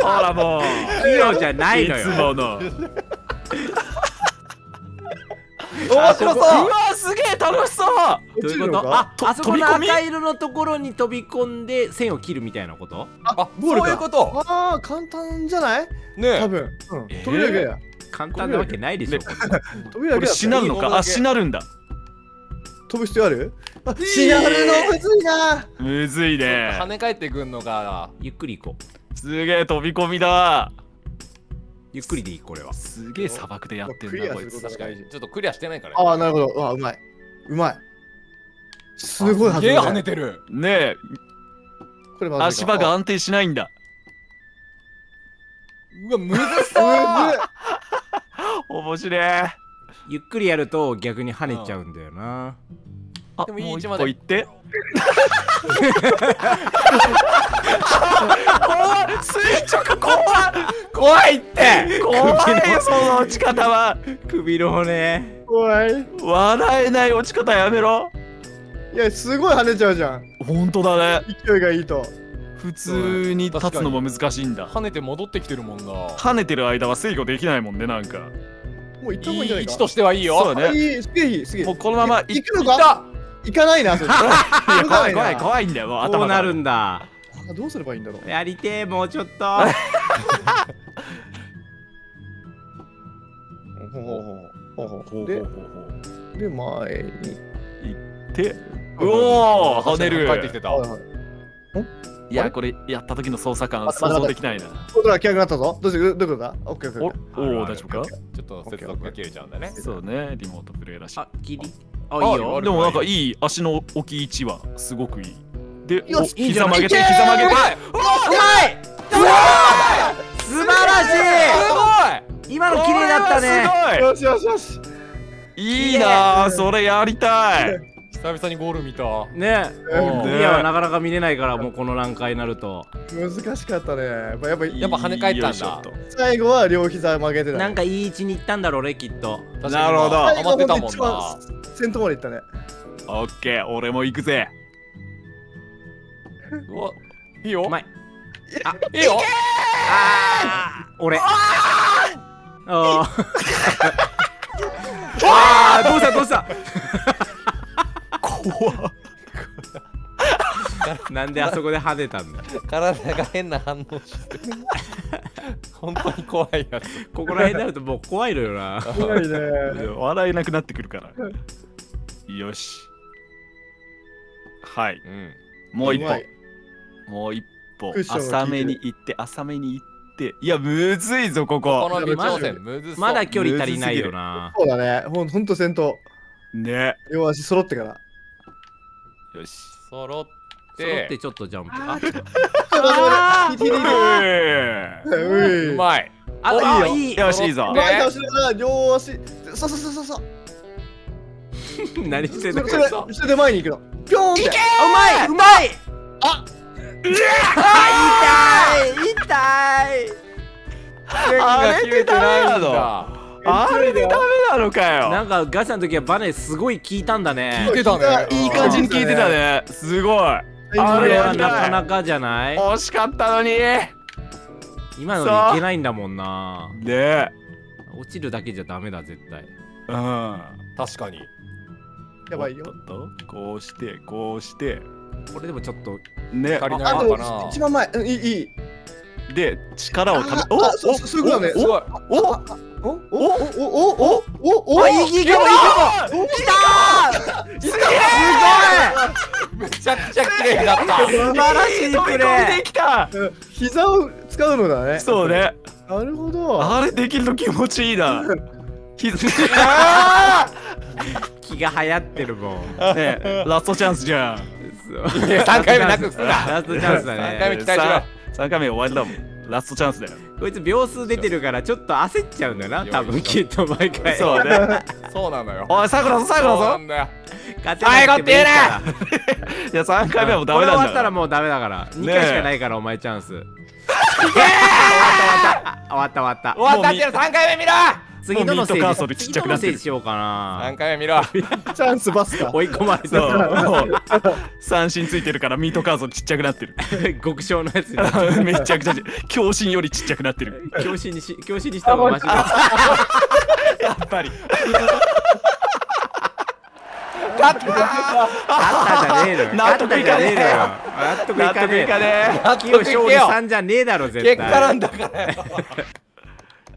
ほらもう。器用じゃないのいつよもの面白う。そうわすげえ楽しそう。どういうこと？ああそこの飛び込み？赤色のところに飛び込んで線を切るみたいなこと？あそういうこと？ああ簡単じゃない？ね多分。うん。えー？飛びだけや。簡単なわけないでしょ。飛びだけだしなるのか？あしなるんだ。飛ぶ必要ある？あしなるの？むずいな。むずいね。跳ね返ってくんのがゆっくり行こう。すげえ飛び込みだゆっくりでいいこれは。すげえ砂漠でやってんクリアだこいつ。確かに。ちょっとクリアしてないから。ああなるほど。うわうまいうまい。すごいはずすげえ跳ねてる。ねえ。これ足場が安定しないんだ。うわむずあそう。面白い。ゆっくりやると逆に跳ねちゃうんだよな。あでもいいもう一位置まで。歩行って。垂直怖い怖いって。怖いその落ち方は。首の骨怖い。笑えない落ち方やめろ。いやすごい跳ねちゃうじゃん。本当だね。勢いがいいと。普通に立つのも難しいんだ。跳ねて戻ってきてるもんな。跳ねてる間は制御できないもんねなんか。もう行った方がいいんじゃないか。いい位置としてはいいよ。そうだね。あいいすげえいいすげえ。もうこのまま行くのか？行かないなそれ。怖い怖いい怖いんだよもう頭がなるんだ。あどうすればいいんだろう。やりてえもうちょっと。ほうほうほうほうほう。でで前に。うでうおー跳ねる。帰ってきてた。はいはい。いやこれやった時の操作感想像できないな。コードが暗くなったぞ。どうする？どういうことだ？オッケーオッケーおおー大丈夫か？ちょっと接続が切れちゃうんだね。そうねリモートプレイらしい。あ切りあいいよ。あでもなんかいい足の置き位置はすごくいい。でおよ膝曲げて膝曲げて。うまい。素晴らしい。今の綺麗だったね。よしよしよし。すごいいいなあそれやりたい久々にゴール見た。ね。うん。クリアはなかなか見れないからもうこの段階になると。難しかったね。やっぱやっぱやっぱ跳ね返ったんだ。最後は両膝曲げてた。なんかいい位置に行ったんだろうねきっとな。るほど余ってたもんな。先頭まで行ったね。オッケー俺も行くぜ。うわいいよ。うまい。いいよ。あー俺。あー！あーどうしたどうした？怖 っなんであそこで跳ねたんだ体が変な反応してる。本当に怖いやつ。ここら辺になるともう怖いのよな。怖いね。笑えなくなってくるから。よし。はい。うん。もう一歩。もう一歩。浅めに行って浅めに行って。いやむずいぞここ。まだ距離足りないよな。そうだね。ほんほんと先頭。ね。両足揃ってからよし。揃っ揃っててちょっとジャンプ。ああうまい。あおいいよ。あいい。よしいいぞ。ね前倒しながら両足そうそうそうそうそう何してんの？それそれそれで前に行くの。ピョーンって。うまいうまい！ああ痛い。痛い線が切れてないんあだあれでダメなのかよ。なんかガチャの時はバネすごい効いたんだね。聞いてたね。いい感じに聞いてたね。すごい。ああれれはなかなかじゃない。惜しかったのに。ね今のでいけないんだもんな。え落ちるだけじゃダメだ絶対。うん。確かに。やばいよ。こうしてこうして。これでもちょっとね。あと一番前。うんいいいい。で力をためああそうそうそういうことだね。すごいおおおおおおおおおあいいいいかもいいかもきたー。すめちゃくちゃ綺麗だった。ごい素晴らしいプ飛び込みレできた。うん膝を使うのだね。そうね。なるほど。あれできると気持ちいいな。ひねー気が流行ってるもん。えラストチャンスじゃん。そういや三回目なくすな。ラストチャンスだ三回目ね期待しろ3回目終わりだもん。ラストチャンスだよこいつ秒数出てるからちょっと焦っちゃうんだよな多分きっと毎回。そうね。そうなのよ。おいさくらぞさくらそうなぞん勝てなくてもいいや3 回目はもうダメこれ終わなんだから。ったらもうダメだから。2ねえ。回しかないからお前チャンス。終わった終わった。終わった終わった。って三回目見ろ次ののせいもうミートカーソルちっちゃくなってる次ののせいしようかな。三回目見ろ。チャンスバスか追い込まれそう。三振ついてるからミートカーソルちっちゃくなってる。極小のやつに めっちゃくちゃち強心よりちっちゃくなってる。教師にし教師にした方がマシだやっぱり。勝った勝ったじゃねえのよ。納得いかねえよ。納得い納得かねえいかね納清得いけよ勝利さんじゃねえだろ絶結対果なんだからよ。え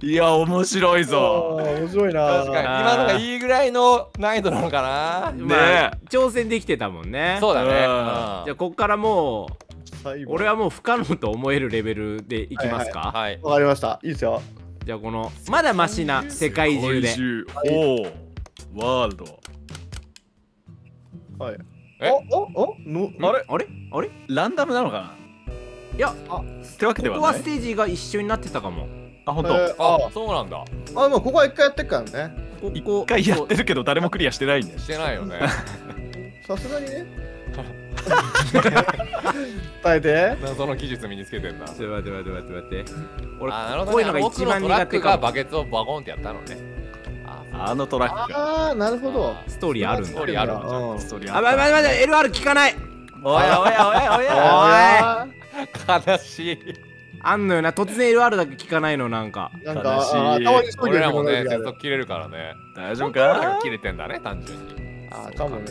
いや面白いぞ。面白いな。確かに今のがいいぐらいの難易度なのかな。まあ挑戦できてたもんね。そうだね。うん。じゃあこっからもう俺はもう不可能と思えるレベルでいきますか、はいわかりました。いいですよ。じゃあこのまだマシな世界中で。世界中おおワールド。はい。え？おおおのあれ？あれ？あれ？ランダムなのかな？いやあってわけでこはない。こはステージが一緒になってたかもあ本えー当あ。そうなんだ。ああもうここは一回やってっからね。一回やってるけど誰もクリアしてないんだよしてないよね。さすがにね。耐えて。謎の技術身につけてんだちょっと待って待って待って待って。俺あなるほどこういうのが一番苦手かも。バケツをバコンってやったのね。ああのトラックが。ああなるほど。ストーリーあるんだ。ストーリーあるんだ。うん。ストーリーあ待って待って待って LR 聞かない。おいおいおいおいおい。あ悲しいあんのよな。突然 LR だけ聞かないのなんか。ーなんか悲しい。あ俺らもね時ある接続切れるからね。大丈夫か？か切れてんだね単純に。あーかもね。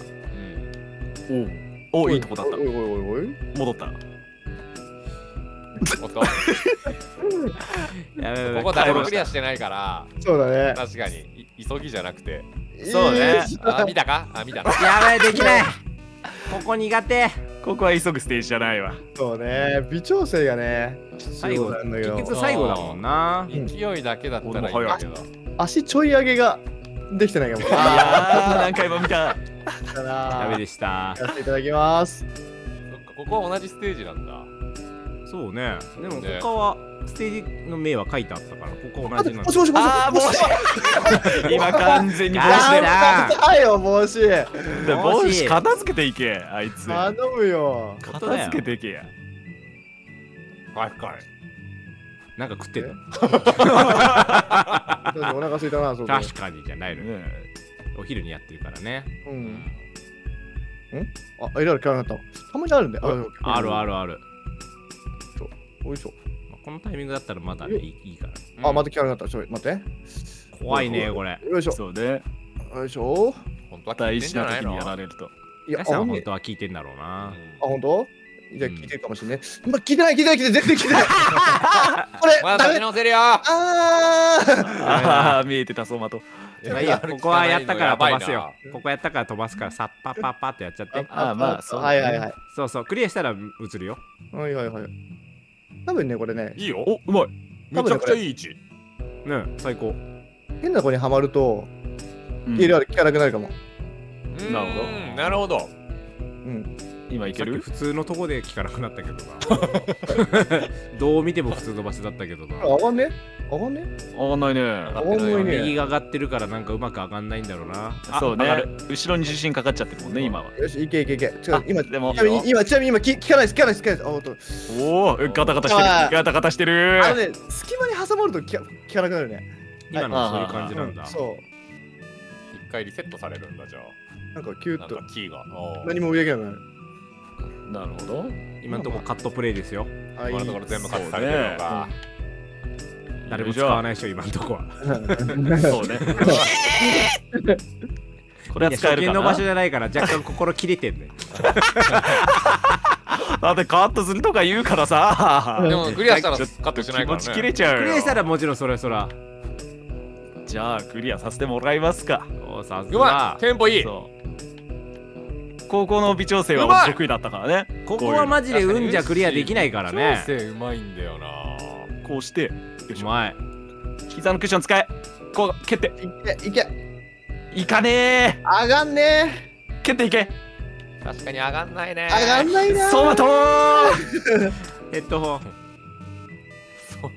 うん。おおい。いとこだった。おいおいおいおい。戻った。お ここ誰もクリアしてないから。そうだね。確かに。い急ぎじゃなくて。そうね。いいあ見たか？あ見たなやばいできない。ここ苦手ここは急ぐステージじゃないわ。そうね。微調整がね最後なんだけど。結局最後だもんな。勢いだけだったらいいんだけど。足ちょい上げができてないかも。あー何回も見た。だな。ダメでした。やっていただきます。そっかここは同じステージなんだ。そうね。でもね。他はステージの名は書いてあったからここ同じなんだ。もしもしもしあー帽子。今完全に帽子あでーはいよ帽子。で帽子片付けていけあいつ。頼むよ。片付けていけ。やはい。はいなんか食ってた確かにお腹空いたなそう確かにじゃないのよ。ねお昼にやってるからね。うん。あ、いろいろ聞かなかった。たまにあるんで。ああるある。る。あるおいしょ。まあこのタイミングだったらまだねいいいいからあ、また聞かなかった。ちょい、待って。怖いねこれよいしょ。そうねよいしょ。本当は聞いてん大事じゃな時にやられるといや、ガシさんあ、ほんとは本当は聞いてんだろうなあ、本当？じゃあ聞いてるかもしれない。ま、聞いてない、聞いてない、聞いてない、全然聞いてない。これ、まだ立ちダメ。直せるよあーああ見えてた相馬とまあいいやここはやったから飛ばすよやここやったから飛ばすからさっぱっぱっぱってやっちゃってあまあそうはいはいはい。そうそうクリアしたら映るよはいはいはい。多分ね、これね、いいよ。おうまい。めちゃくちゃいい位置。ね最高。変な子にはまると、うん。PLR 聞かなくなるかも。なるほど。うんなるほど。うん。今いける？普通のとこで聞かなくなったけどな。どう見ても普通の場所だったけどな。上がんね？上がんね？上がんないね。上がってないね。右が上がってるからなんかうまく上がんないんだろうな。あそうね。上がる。後ろに自信かかっちゃってるもんね今は。よし、いけいけいけ。違うあ、今、でも。今、ちなみに今、聞聞かないです、聞かないです、聞かないです。あ、ほんと。おおガタガタしてる。はいガタガタしてる。あのね、隙間に挟まると聞か聞かなくなるね。今のはそういう感じなんだ。そ一回リセットされるんだじゃう。なんかキュあなんッとかキーが。何も上げなくなる。ほど。今のとこカットプレイですよ。今のところ全部カットされてるのが。誰も使わないでしょ今のとこは。そうね。これはい使えるかや初見の場所なじゃないから若干心切れてんね だってカットするとか言うからさ。でもクリアしたらちょっカットし気ないからね。持ち切れちゃうよ。クリアしたらもちろんそれそら。じゃあクリアさせてもらいますか。おさすうまがい。テンポいい。そう高校の微調整は得意だったからね。ここはマジで運じゃクリアできないからね。調整うまいんだよな。こうして。よしょ。まい。膝のクッション使え。こう蹴って。いけ、いけ。いかね上がんねー蹴っていけ。確かに上がんないね。上がんないな。走馬灯ヘッドホン。そう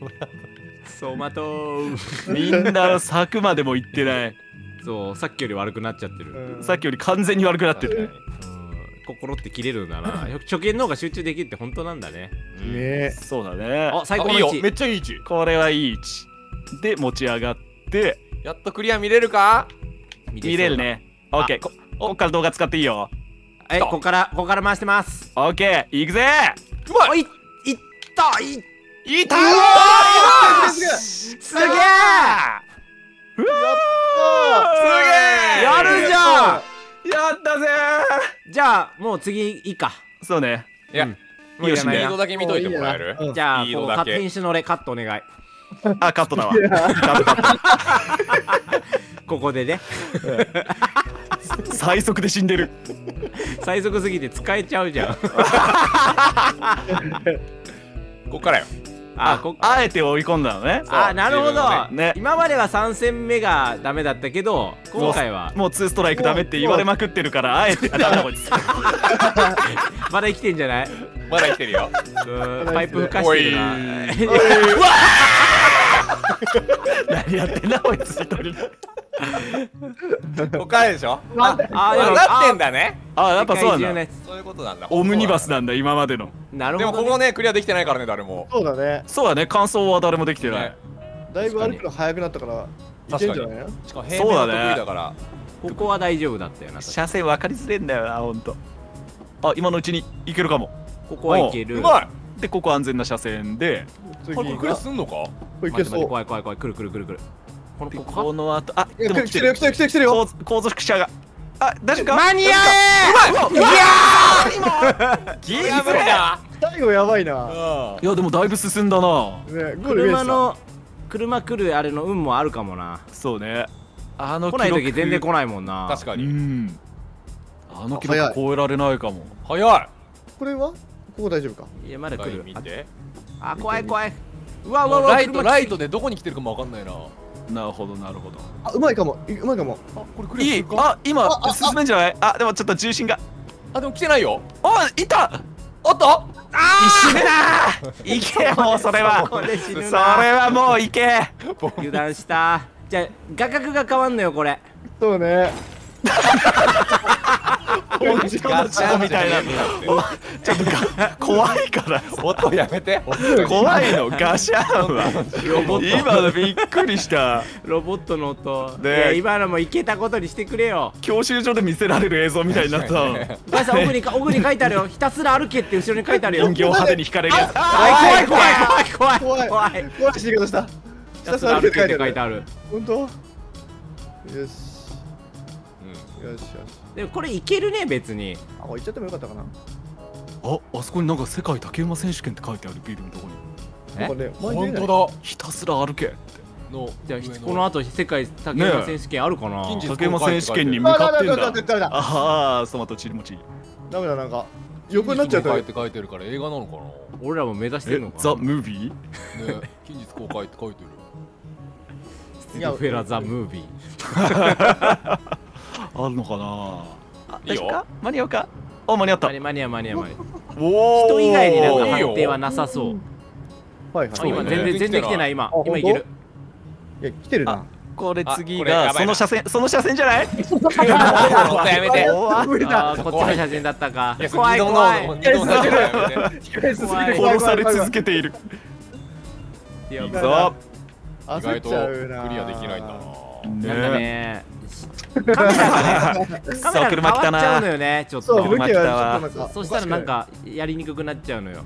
走馬灯みんな柵までも行ってないそうさっきより悪くなっちゃってる、うん。さっきより完全に悪くなってる。心って切れるんだな初見の方が集中できるって本当なんだね。にうんね。そうだね。あ最高の位置あいいよ。めっちゃいい位置。これはいい位置。で持ち上がって。やっとクリア見れるか？見見れるね。オッケー。ここっから動画使っていいよ。はいここからここから回してます。オッケー。行くぜ。うまいおい。いったいいたうわーすげえすげえやるじゃん。やったぜじゃあもう次いいか。ーそうね。いやうん。もういらスない。なピードだけ見といてもらえる？うん。じゃあこうカスピードだけット品種のれカットお願い。あカットだわ。ここでね。ト 最速で死んでる。最速すぎて使えちゃうじゃん。こっからよあこあえて追い込んだのね。あなるほど、ね。今までは3戦目がダメだったけど今回はもうツーストライクダメって言われまくってるからあえて。あダメだこいつ。まだ生きてんじゃない？まだ生きてるよ。うんパイプ吹かしてるな 何やってんだこいつ一人こっからでしょ？ああなってんだね。あやっぱそうなんだ。そういうことなんだ。オムニバスなんだ今までの。つなるほど、ね、でもここねクリアできてないからね誰も。そうだね。そうだね感想は誰もできてない。ね。だいぶ歩くの早くなったからいけんじゃないの？しかも平面が得意だから。ここは大丈夫だったよな車線分かりづれえんだよなほんと。あ今のうちに行けるかも。ここはいける。うまいでここ安全な車線で次。これクリアすんのか？これいけそう。怖い怖い怖い来る来る来る来る。このでこここの後あいやでも来てる。よ来てるよ来てる来てるよ。後後続車が。あ大丈夫か？間に合えうわギリ無理だ。最後やばいな。ういやでもだいぶ進んだな。車の車来るあれの運もあるかもな。そうね。あの来ない時全然来ないもんな。う確かに。ん。あの記録超えられないかも。早い。これは？ここ大丈夫か？いやまだ来る。見て。あ怖い怖い。うわうわうわライト車ライトでどこに来てるかもわかんないな。なるほどなるほど。あうまいかも。いうまいかも。あこれクリアいいするか？あ今ああ進めんじゃない？あでもちょっと重心が。あでも来てないよ。あいた！おっと一瞬だいけもうそれは。それはもういけ。油断した。じゃあ画角が変わんのよこれ。そうね ガチャみたいな。ちょっと怖いから。音やめて。怖いのガシャンは。今のびっくりした。ロボットの音。で今のもいけたことにしてくれよ。教習所で見せられる映像みたいになった。奥に書いてあるよ。ひたすら歩けって後ろに書いてあるよ。人形派手に引かれるやつ。怖い怖い怖い怖い怖い怖い。怖い怖い。怖い。怖い怖い怖い怖い怖いてある。本当よしよしよし。でもこれいけるね別に。あこれ行っちゃってもよかったかな。ああそこになんか世界竹馬選手権って書いてあるビルのとこに。え？なんかね本当だ。ひたすら歩けって。のじゃあこの後世界竹馬選手権あるかな、近日竹馬選手権に向あかってんだ。ああトマトチリモチダメだなんか横になっちゃうと。近日公開って書いてるから映画なのか俺らも目指してえるのかな。ザ・ムービー？なね近日公開って書いてる。スティフェラ・ザ・ムービー あるのかな？あいいか？間に合うか？あ間に合った。間に合う間に合う間に合うお人以外になんか判定はなさそう。はいはい。あ今ね全然全然来てない今。今いける？いや来てるな。これ次がその車線その車線じゃない？音やめて こっちの写真だったか。いや怖い怖い。殺され続けている。いや意外とクリアできないんだな。なんかねねカメラがねカメラが変わっちゃうのよねちょっと。車来たわ。そしたらなんかやりにくくなっちゃうのよ。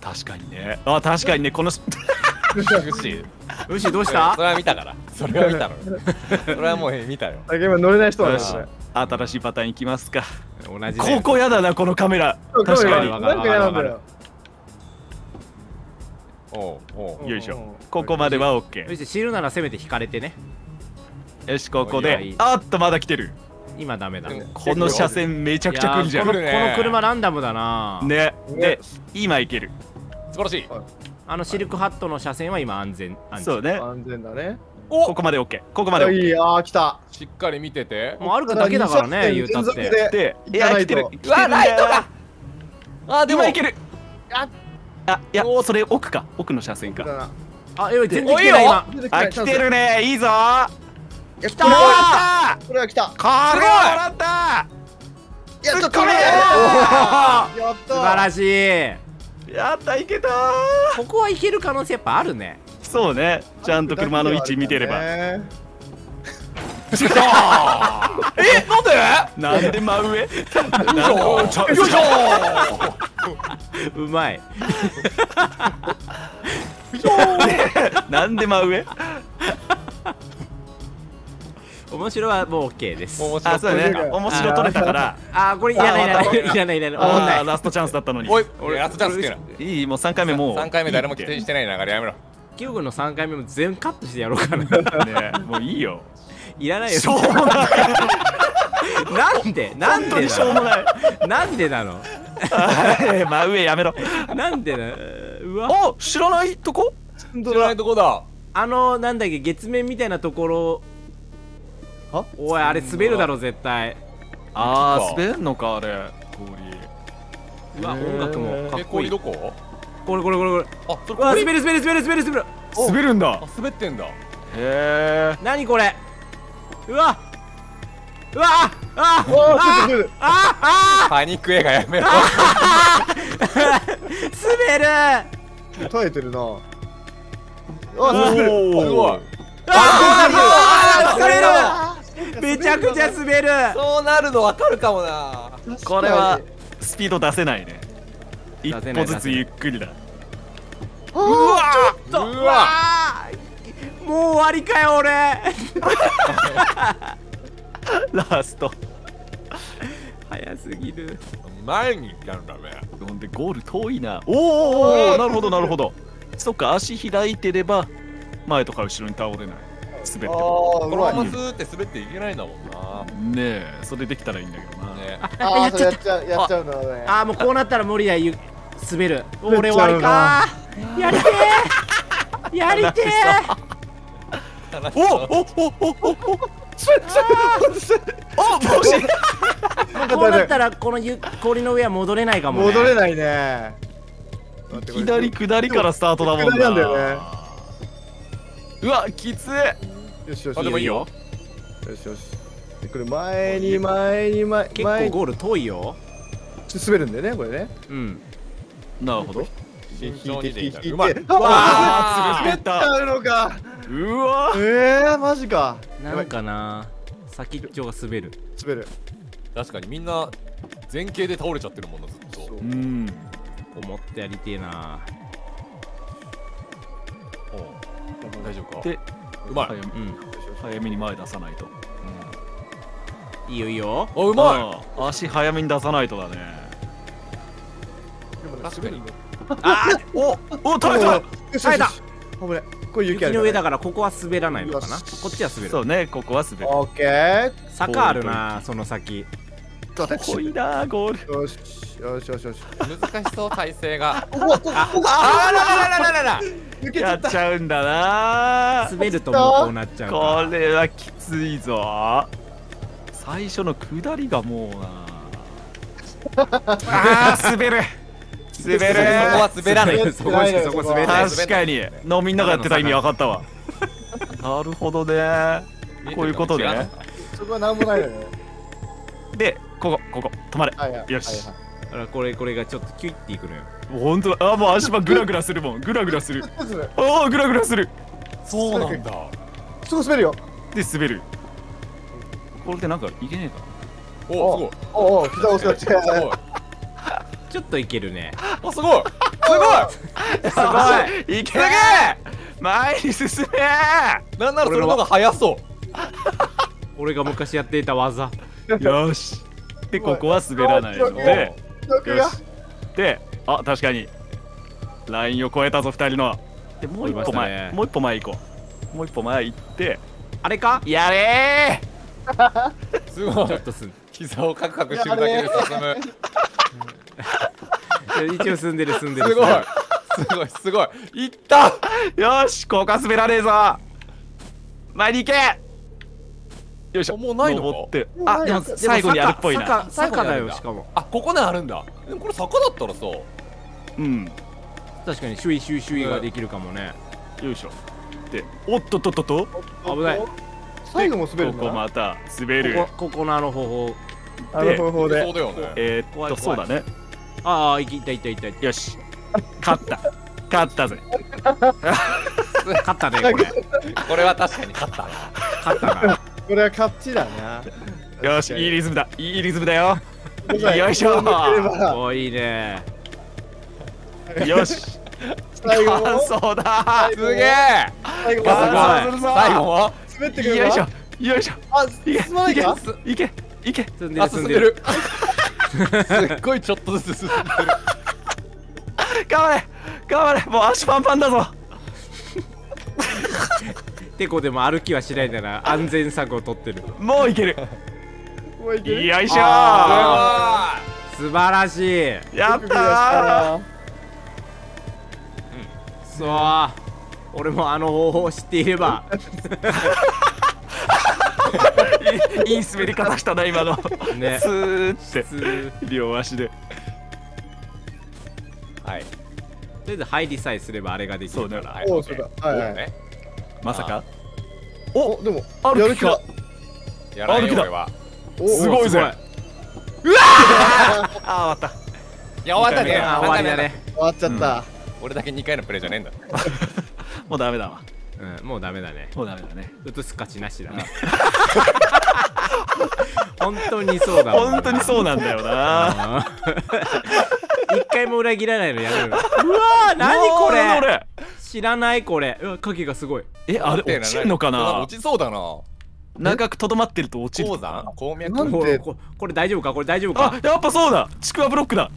確かにね。あ確かにね。このぐしよしどうしそたれは見たから。それは見たの。それはもう見たよ。あ今乗れない人だよし。ねこれ新しいパターンいきますか。同じここやだなこのカメラ。確かに。わかるなんか嫌なんだよ。おうおう。よいしょ。うんここまでは OK よし知るならせめて引かれてねよしここで。あっとまだ来てる。今ダメだうんこの車線めちゃくちゃ来るじゃん。この車ランダムだな。ね。ね。で今いける。素晴らしい。あのシルクハットの車線は今安全安全そうね。安全だね。ここまで OK ここまであ OK いいあー来た。しっかり見てて。もう歩くだけだからね言うたって。で。でいや来てる。うわライトがあでも。今いける。ああいやそれ奥か。奥の車線か。あやばい全然来てない今。あ来てるね。いいぞ来来たーこれは来た。これはもらったやっとやった素晴らしい。ーやったいけたー。ここはいける可能性やっぱあるね。そうね。ちゃんと車の位置見てれば。ねえなんで？なんで真上？よいしょよいしょうまい。なんで真上？面白はもう OK です。面白あそうだね。面白取れたから。あーこれいらないいらないいらないいらない。ラストチャンスだったのに。おい俺ラストチャンスっていういいもう3回目もう。3回目誰も期いいっ待してない流れやめろ。キヨ君の3回目も全カットしてやろうかな。て ねもういいよ。いらないよ。しょうもない。なんで？なんでにしょうもない。なんでなの？真上やめろ。なんでなうわ。お知らないとこ？知らないとこだ。あのなんだっけ月面みたいなところは？おいあれ滑るだろ絶対。あそっか。ー滑んのかあれ。氷うわ音楽もかっえこいい。氷どここれこれこれこれ。あそれ滑る滑る滑る滑る滑る滑るんだ。あ滑ってんだ。へえ何これ？うわ。うわ。ああおーちょっとちょっとああパニック映画やめろ。滑る。耐えてるな。あ滑る。すごいあー滑るめちゃくちゃ滑る。そうなるの分かるかもな。これはスピード出せないね。一歩ずつゆっくりだ。うわうわもう終わりかよ俺。ラスト。早すぎる。前に行ったんだねほんでゴール遠いな。おーおーおーなるほどなるほどそっか足開いてれば前とか後ろに倒れない滑ってあもーうこのままスーって滑っていけないんだもんな。ねえそれできたらいいんだけどな、ね。あーそうやっちゃうやっちゃうのね。あーもうこうなったら無理だゆ滑る。滑俺っちゃうな。終わりか。やりてー。やりておおおおおおすすお帽子ーこうなったらこのゆ氷の上は戻れないかもね戻れないねいきなり下りからスタートだもんななんだよねうわきついよしよしあでもいいよ。よ。しよし。でこれ前に前に前結構ゴール遠いよ。滑るんだよねこれね。うん。なるほど。慎重にでいいんだ引いて。うまい。ああー。滑った。ちゃうのかうわえー、マジか。なんかな先っちょが滑る。滑る。確かにみんな前傾で倒れちゃってるもんなずっと。そう。うん。思ってやりてえなおう。大丈夫か？でうまい早めうん。早めに前出さないと。いいよいいよ。あうまあー足早めに出さないとだね。確かに。あおお取れた。耐えた。危ない。これ雪ある雪の上だかからここは滑らないのかな。こっちは滑る。そうねここは滑る。オッケー。坂あるなその先。濃い？なゴール。よしよしよしよし。難しそう体勢が。ああららららららやったちゃうんだな。滑るともうこうなっちゃうこれはきついぞ。最初の下りがもうな。あー滑る。滑る。そこは滑らない。そこはそこ滑らない。確かに。のみんながやってた意味分かったわ。なるほどね。こういうことねそこはなんもないよね。でここここ止まれ。はいはいよしはいはいあらこれこれがちょっとキュイっていくのよ。もう本当だ。あもう足場グラグラするもん。グラグラする。どうする。おおグラグラする。そうなんだ。すぐ滑るよ。で滑る。これでなんかいけねえか？おすごい。おうおう膝押すよすごい。ちょっといけるね。あすごい。すすごい。いけすげえ。前に進め。ごいなんならそれの方が早そう。俺が昔やっていた技。よし。でここは滑らないのでであ確かに。ラインを越えたぞ二人の。でもう一歩前、ね。もう一歩前行こう。もう一歩前行って。あれか？やれ すごい。ちょっとすん膝をカクカクしてるだけで進む。一応進んでる進んでするごい。すごいすごい。いった！ーよしここは滑らねえぞ。前に行けよいしょ。あもうないのって。あでも最後にあるっぽいな。坂坂だよしかも。あここにあるんだ。でもこれ坂だったらさ。うん。確かにシュイシュイシュイができるかもね。よいしょ。でおっとっとっとっと。危ない。最後も滑るんここまた滑る。ここここのあの方法。あの方法で。そうだよねえー、っ怖い怖い。とそうだね。ああいったいったいったいった。よし。勝った。勝ったぜ。勝ったねこれ。これは確かに勝ったな。勝ったなこれは勝ちだな。よしいいリズムだ。いいリズムだよ。よよいしょ。おいいね。よし。最後。も完走だ。すげえ。最後。最後は滑ってくるよいしょ。よいしょ。あいけ進まないか？いけいけ進んである進んでる。進んでる。すっごいちょっとずつ進んでる。頑張れ。頑張れ。もう足パンパンだぞてこでも歩きはしないな安全策を取ってる。もういける。もういける？よいしょ。あ素晴らしい。やったー。そう。俺もあの方法を知っていれば。い いいい滑り方したな今の。ね。スーって。つ両足で。はい。とりあえず入りさえすればあれができるそうだよな。はい。おうそうだ。はいはい。ねまさか？おでもある気かやる気だ。やらないよ歩きだ。俺は。おすごいぜ。すごい。あー終わった。いや終わったね。あ終わりだね。終わっちゃった。俺だけ2回のプレイじゃねえんだ。もうダメだわ。うんもうダメだね。もうダメだね。映す価値なしだね 本当にそうだ本当にそうなんだよな。一回も裏切らないのやめるの。うわー何これ知らないこれ。うわ影がすごい。えあれ落ちんのかな？落ちそうだな。長くとどまってると落ちる。鉱山？鉱脈？ここれ大丈夫か？これ大丈夫あかやっぱそうだ。ちくわブロックだ。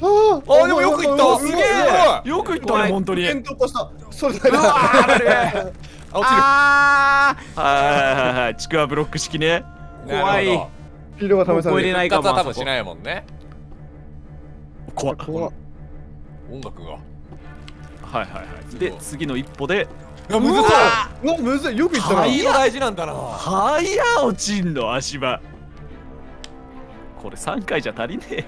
あーあでもよくいった。すげえ。よく言ったね本当に。はい剣突破した。それだなあ 落ちる。あはいはいちくわブロック式ね。怖い。スピードが試さ超えれれるないかも多分しないもんね。怖っ怖っ。音楽がはいはいはい。で次の一歩で。いやむずそう。うわ。むずい。よく言ったな。灰色大事なんだな。はや落ちんの足場。これ3回じゃ足りねえよ。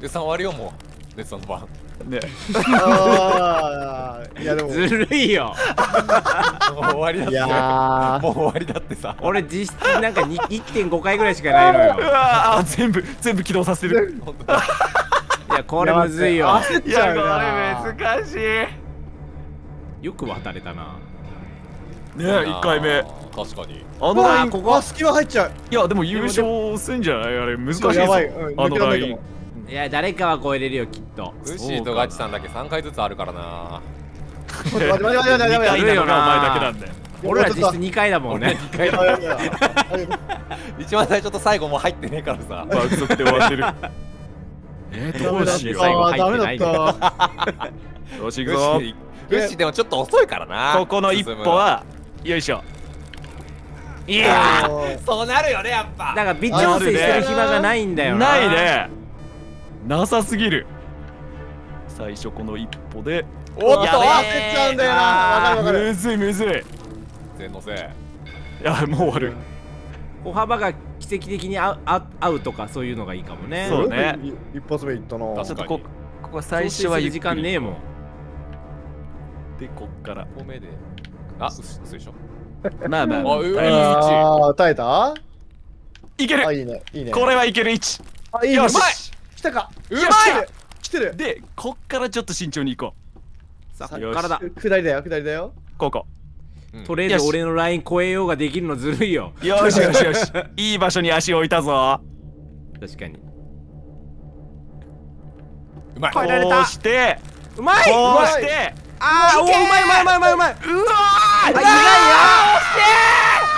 で3終わるよもうでその番ね。いやでも。ずるいよ。もう終わりだって。いやもう終わりだってさ。俺実質なんかに1.5回ぐらいしかないうのよ。わー。全部全部起動させる。いやこれむずいよ。いやこなれ難しいよく渡れたな。ね1回目。確かに。あのラインここあ隙間入っちゃう。いやでも優勝すんじゃない？あれ難しいぞ。やばい。うんあのライン。いや誰かは超えれるよきっと。ウッシーとガチさんだけ3回ずつあるからな。待って待って待って待って2待って。回なのがお前だけな。んだよ俺ら実質2回だもんね。2回だ 一番最初と最後もう入ってねえからさ。爆速で終わってる。えー、どうしよ最後あーダメ入ってないだったうよしウ行くぞッシーウッシーでもちょっと遅いからな。ここの一歩はよいしょ。いやそうなるよねやっぱ。だから微調整してる暇がないんだよな。ないね。なさすぎる。最初この一歩で。おっとやべえ焦っちゃうんだよな。わかるわかる。むずいむずい。全のせいいやもう終わる。歩幅が奇跡的に合う合うとかそういうのがいいかもね。そうね。一発目いったな。確ちょっとこここ最初はゆっくり。間ねえもんでこっから。透明で。あうっ嘘でしょ。まあまああうわ耐えあー耐えた？いける。あいいねいいね。これはいける位置。あいいね。よし。うまい。来たか。うまい。よし来てる。でこっからちょっと慎重に行こさあこよしっからだ。下りだよ下りだよ。うここ。うん。とりあえず俺のライン超えようができるのずるいよ。よしよしよし。いい場所に足置いたぞ。確かに。うまい。超えられた。こうして。うまい。こうしてあーおーうまいうまいうまいうまいうまい。ううわあ意外よ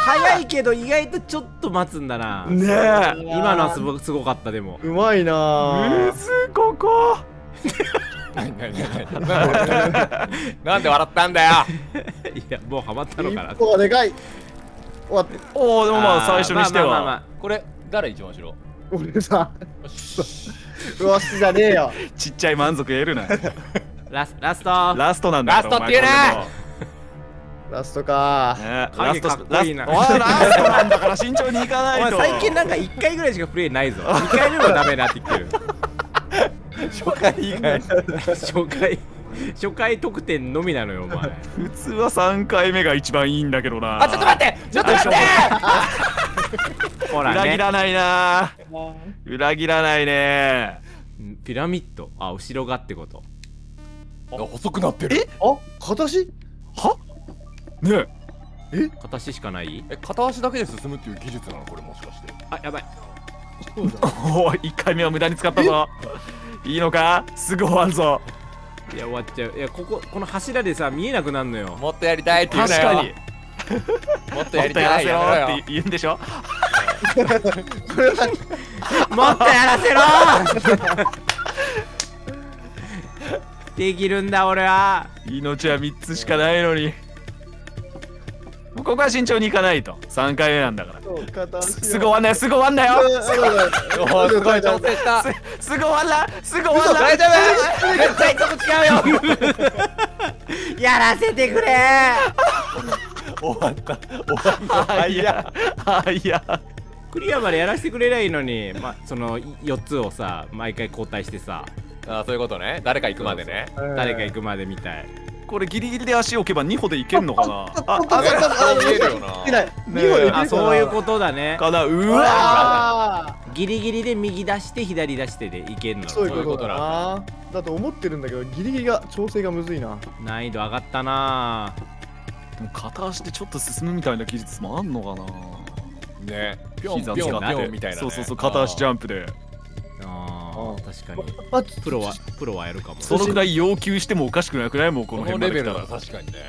早いけど意外とちょっと待つんだな。ーねえ。今のはすごすごかったでも。うまいなむずここ。なんで笑ったんだよ。いやもうハマったのかな。一歩がでかい。終わって。おおでもまあ最初にしてまあまあまあまはこれ誰一番後ろ？俺さ。うわ好きじゃねえよ。ちっちゃい満足得るな。あラスラスト。ラストなんだラストって言うねラストか。ラストラスト。おいラストなんだから慎重に行かないと。最近なんか1回ぐらいしかプレイないぞ。2回目もダメなって言ってる。初回以外。初回。初回得点のみなのよお前。普通は3回目が一番いいんだけどな。あちょっと待って！ちょっと待って！ほらね。裏切らないな。裏切らないね。ピラミッド。あ後ろがってこと。あ細くなってる。あ形？は？ね形しかない？え片足だけで進むっていう技術なの？これもしかして。あやばい。そうだ おお1回目は無駄に使ったぞ。いいのか？すぐ終わるぞ。いや終わっちゃう。いやこここの柱でさ見えなくなるのよ。もっとやりたいって言うなよ。確かに。もっとやりたいとやらせろって言うんでしょ？これはもっとやらせろできるんだ俺は。命は3つしかないのに。ここは慎重にいかないと。3回目なんだから。すすぐ終わんだよ。すぐ終わんだよ。すごい調整したすぐ終わんなすぐ終わんな大丈夫？絶対そこ違うよやらせてくれ終わった終わったあいやあいやクリアまでやらせてくれないいのに、ま、その4つをさ毎回交代してさあそういうことね。誰か行くまでね。誰か行くまでみたい。これギリギリで足置けば2歩でいけんのかな？ああそういうことだね。かなうわあギリギリで右出して左出してでいけんの。ーそういうことなだ。と思ってるんだけどギリギリが調整がむずいな。難易度上がったな。でも片足でちょっと進むみたいな技術もあんのかな。ね。ぴょん膝ぴょんぴ使ってょんみたいなね。そうそうそう片足ジャンプであ確かに。あプロはプロはやるかも。そのくらい要求してもおかしくなくないもうここののレベル辺まで来たら。だ確かにね。ね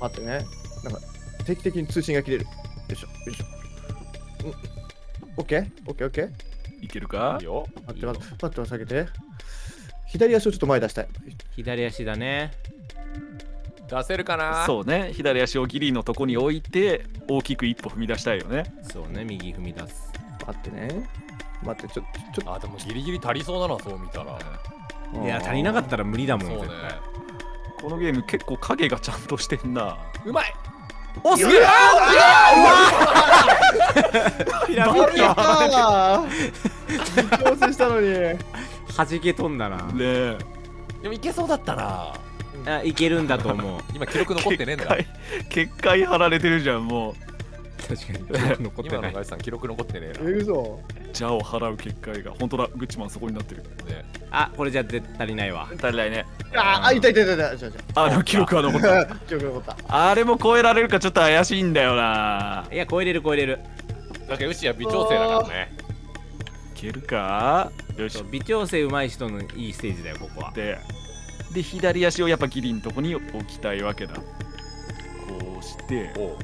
待ってね。なんか定期的に通信が切れる。よいしょよいしょ。うん。オッケー？オッケーオッケー。いけるか？いいよ。待って待って待って下げて左足をちょっと前に出したい。左足だね。出せるかな？そうね。左足をギリのとこに置いて大きく一歩踏み出したいよね。そうね右踏み出す。待ってね待ってちょちょっあでもギリギリ足りそうだなそう見たら。といや足りなかったら無理だもんそうね。絶対。このゲーム結構影がちゃんとしてんな。うまい。おすげえ。ピラミあったー。調整したのに。弾け飛んだな。ねえ。でもいけそうだったな。あいけるんだと思う。今記録残ってねえんだ。結界結界貼られてるじゃんもう確かに記録残ってない。今のガイさん記録残ってねええ嘘。じゃあを払う結界が本当だ。グッチマンそこになってる。なね。あこれじゃ絶対足りないわ。足りないね。ああ痛い痛い痛い痛い痛い痛いあでも記録は残った。記録残った。あれも超えられるかちょっと怪しいんだよな。いや超えれる超えれる。だけどウシは微調整だからね。いけるか？よし。微調整上手い人のいいステージだよここは。でで左足をやっぱギリのとこに置きたいわけだ。こうして。おう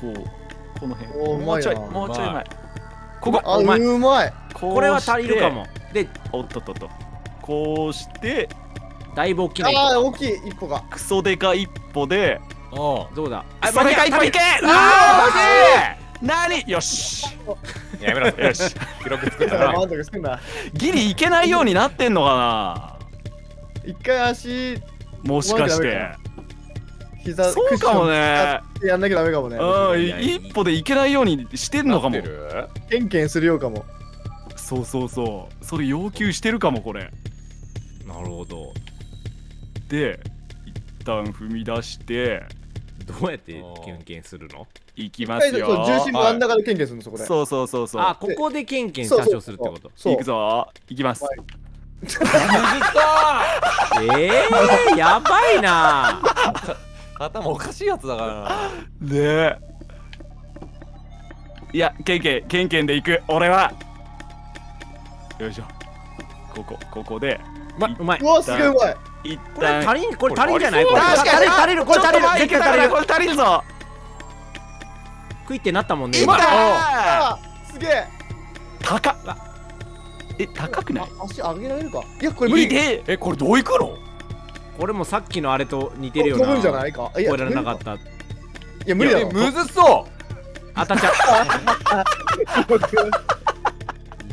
こうこの辺。おーもうちょいもうちょいうま前。ここあうまいうまい。こうこれは足りるかも。でおっとっとっと。こうして。だいぶ大きな一歩。ああ大きい一歩が。クソデカ一歩で。おうどうだ？クソデカ一歩いけああー何？よし。やめろよし。記録作ったな。満足すんな。ギリいけないようになってんのか一回足なもしかして膝そうかもね。やんなきゃダメかもね。うん一歩でいけないようにしてんのかも。ケンケンするようかも。そうそうそう。それ要求してるかもこれ。なるほど。で一旦踏み出して。どうやってケンケンするの？いきますよ。重心真ん中でケンケンするのそこで。そうそうそうそう。あここでケンケン多少するってこと？いくぞ。いきます。はい。えー、やばいな頭おかしいやつだからな。ねえ。いやケンケンケンケンで行く。俺は。よいしょ。ここここで。うまい。うわすげえうまい。一これ旦足りん？これ足りんじゃない？これ。確かに足りん？足りるこれ足りる。足りる。これ足りるぞ。クイってなったもんねいったすげえ。高っ。え高くない？あ足上げられるか。いやこれ無理。いで。えこれどういくの？これもさっきのあれと似てるよな飛ぶんじゃないか？いやられなかった。いや無理だろえむずそ当たっちゃ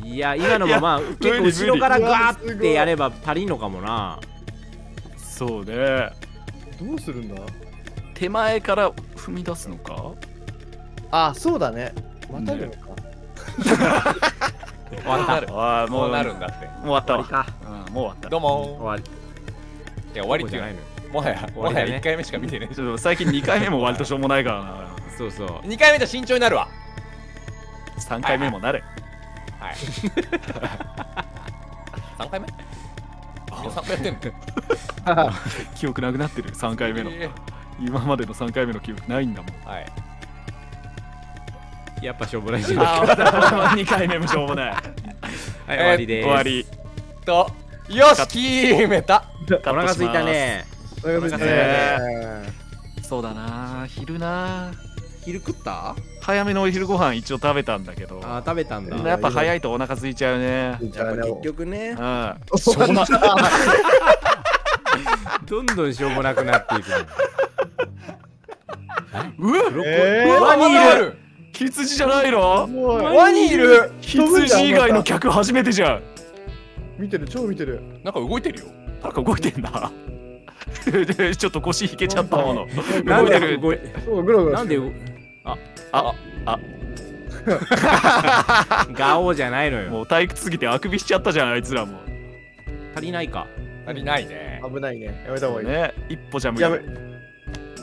う いや今のもまあ結構後ろからガーってやれば足りんのかもな。そうね。どうするんだ？手前から踏み出すのか？あそうだね。またぐのか。終わった。るああもうなるんだって。もう終わった。もう終わった。どう終もわりいや終わりってないのよ。もはやもはや終わりだね。1回目しか見てね。ちょっと最近2回目も割としょうもないから。なそうそう。2回目じゃ慎重になる。わ3回目もなれはい。3回目？いや3回やってんの？記憶なくなってる。3回目の。え今までの3回目の記憶ないんだもん。ーはい。やっぱしょうもないじゃん。ああ2回目もしょうもない。はい終わりです。終わり。とよし決めた。お腹すいたね。お腹空いたね。ね。そうだな。昼な。昼食った？早めのお昼ご飯一応食べたんだけど。あー食べたんだ。うんやっぱ早いとお腹空いちゃうね。じゃあねやっぱ結局ね。うん。しょうもな。どんどんしょうもなくなっていくのうわワニいる。羊じゃないの？ワニいる。羊以外の客初めてじゃん見てる超見てる。なんか動いてるよ。なんか動いてんな。ちょっと腰引けちゃったもの。なん動いてる。でこれそうグログロなんでああ。ガオじゃないのよ。もう退屈すぎてあくびしちゃったじゃんあいつらも。足りないか。足りないね。危ないね。やめた方がいい。ね一歩じゃ無理。やめ。